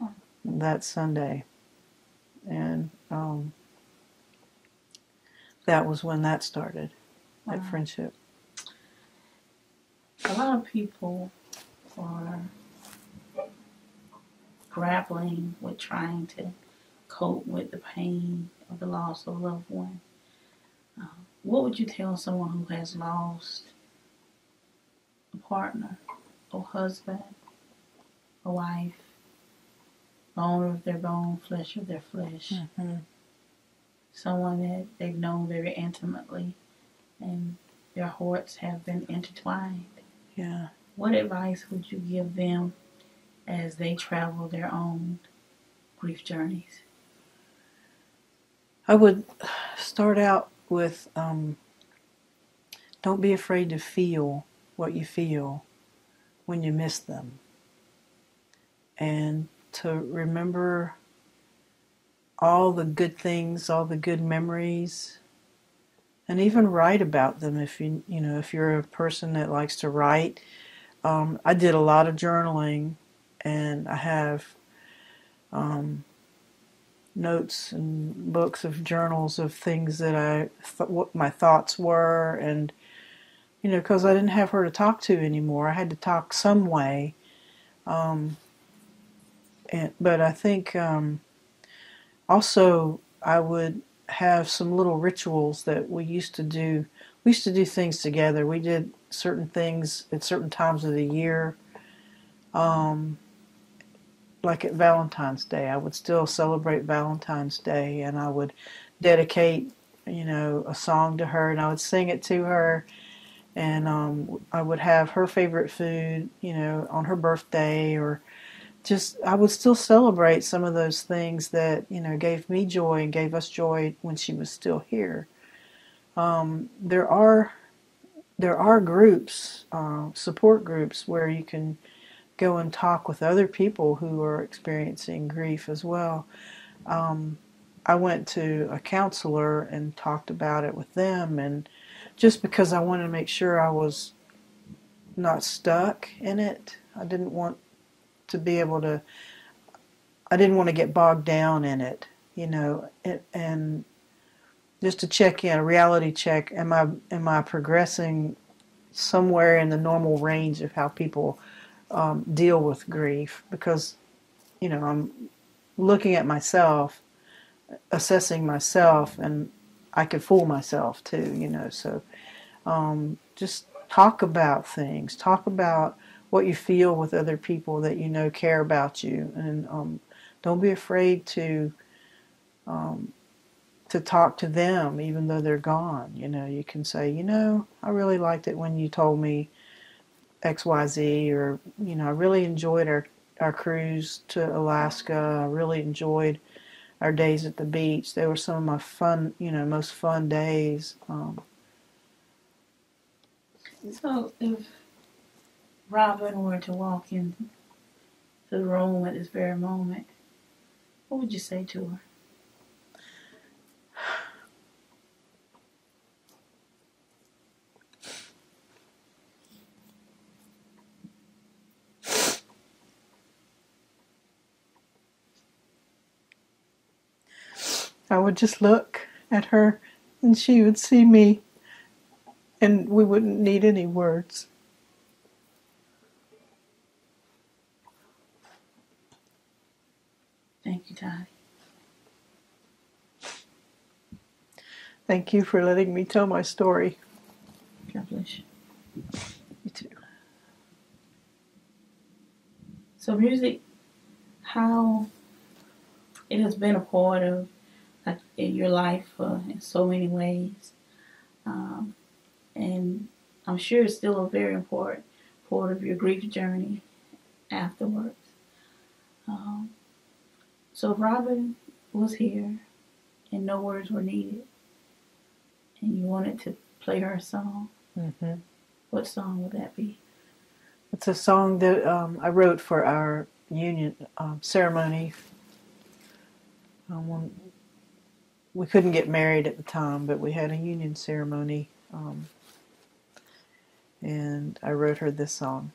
oh. that Sunday. And um, that was when that started, wow. that friendship.
A lot of people are grappling with trying to cope with the pain of the loss of a loved one. Uh, what would you tell someone who has lost a partner, a husband, a wife, bone of their bone, flesh of their flesh. Mm-hmm. Someone that they've known very intimately and their hearts have been intertwined.
Yeah.
What advice would you give them as they travel their own grief journeys?
I would start out with um, don't be afraid to feel what you feel when you miss them and to remember all the good things, all the good memories, and even write about them if you you know if you're a person that likes to write. Um, I did a lot of journaling, and I have um, notes and books of journals of things that I th- what my thoughts were, and you know because I didn't have her to talk to anymore, I had to talk some way. Um, and, but I think um, also I would have some little rituals that we used to do. We used to do things together. We did certain things at certain times of the year. Um, like at Valentine's Day, I would still celebrate Valentine's Day and I would dedicate, you know, a song to her and I would sing it to her. And um, I would have her favorite food, you know, on her birthday or just I would still celebrate some of those things that you know gave me joy and gave us joy when she was still here. Um, there are there are groups, uh, support groups, where you can go and talk with other people who are experiencing grief as well. Um, I went to a counselor and talked about it with them, and just because I wanted to make sure I was not stuck in it, I didn't want to be able to. I didn't want to get bogged down in it, you know, and, and just to check in, a reality check. Am I am I progressing somewhere in the normal range of how people um, deal with grief? Because, you know, I'm looking at myself, assessing myself, and I could fool myself too, you know. So, um, just talk about things. Talk about what you feel with other people that you know care about you, and um, don't be afraid to um, to talk to them, even though they're gone. You know, you can say, you know, I really liked it when you told me X, Y, Z, or you know, I really enjoyed our our cruise to Alaska. I really enjoyed our days at the beach. They were some of my fun, you know, most fun days. Um,
so if Robin were to walk into the room at this very moment, what would you say to her?
I would just look at her and she would see me and we wouldn't need any words.
Thank you, Toddie.
Thank you for letting me tell my story.
God bless you.
You too.
So music, how it has been a part of in your life uh, in so many ways, um, and I'm sure it's still a very important part of your grief journey afterwards. Um, so if Robin was here and no words were needed, and you wanted to play her a song,
hmm
what song would that be?
It's a song that um, I wrote for our union um, ceremony. Um, we couldn't get married at the time, but we had a union ceremony, um, and I wrote her this song.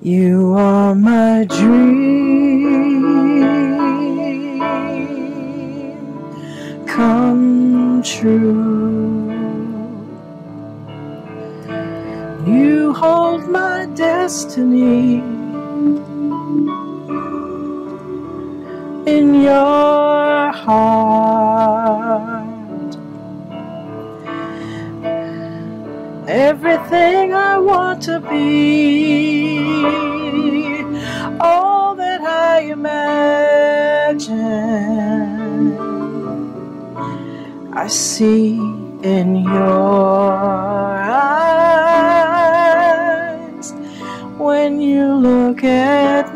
You are my dream come true. You hold my destiny in your heart. Everything I want to be, all that I imagine, I see in your eyes when you look at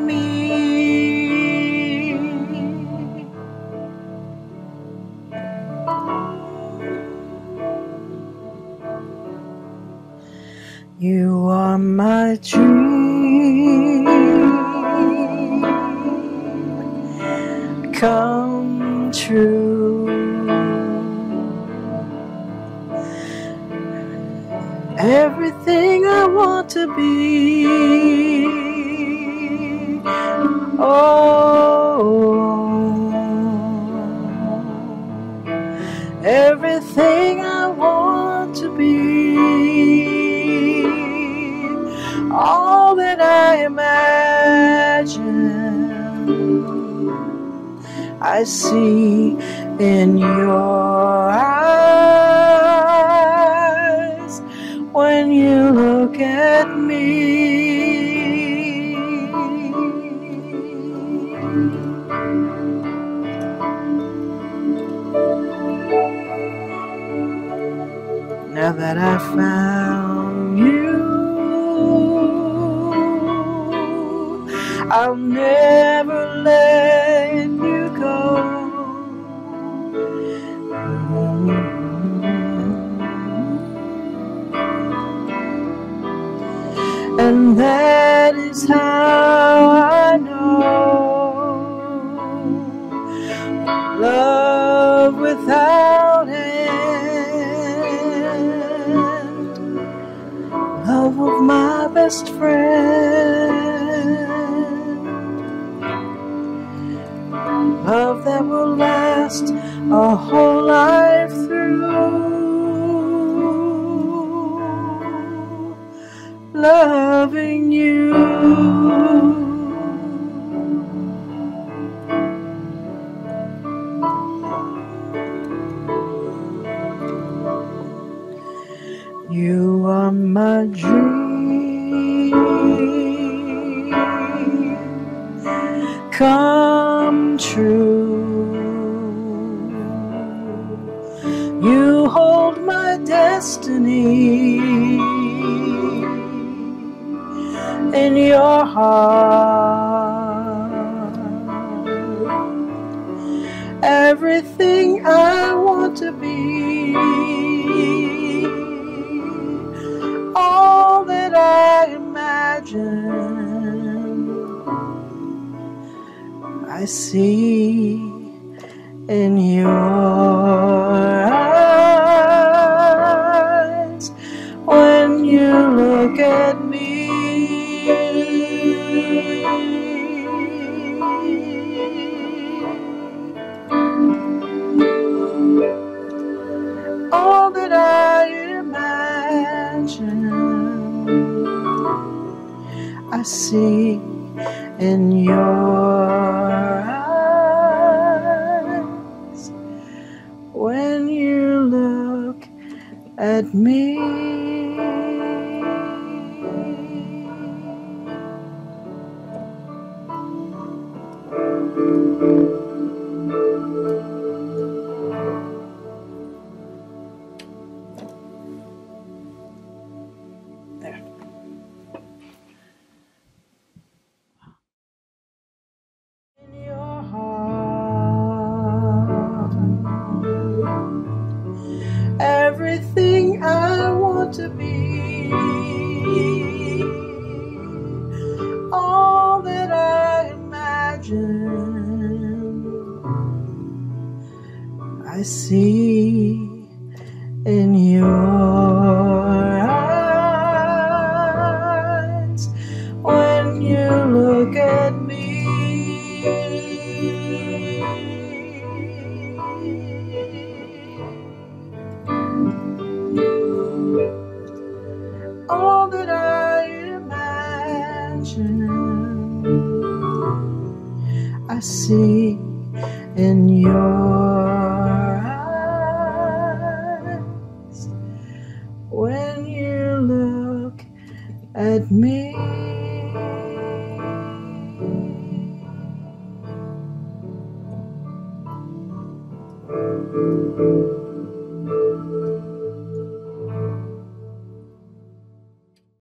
my dream come true. Everything I want to be. Oh, I see in your eyes when you look at me. Now that I found you, I'll never how I know love without end, love of my best friend, love that will last a whole life through. Loving you. You are my dream come true. You hold my destiny your heart. Everything I want to be, all that I imagine, I see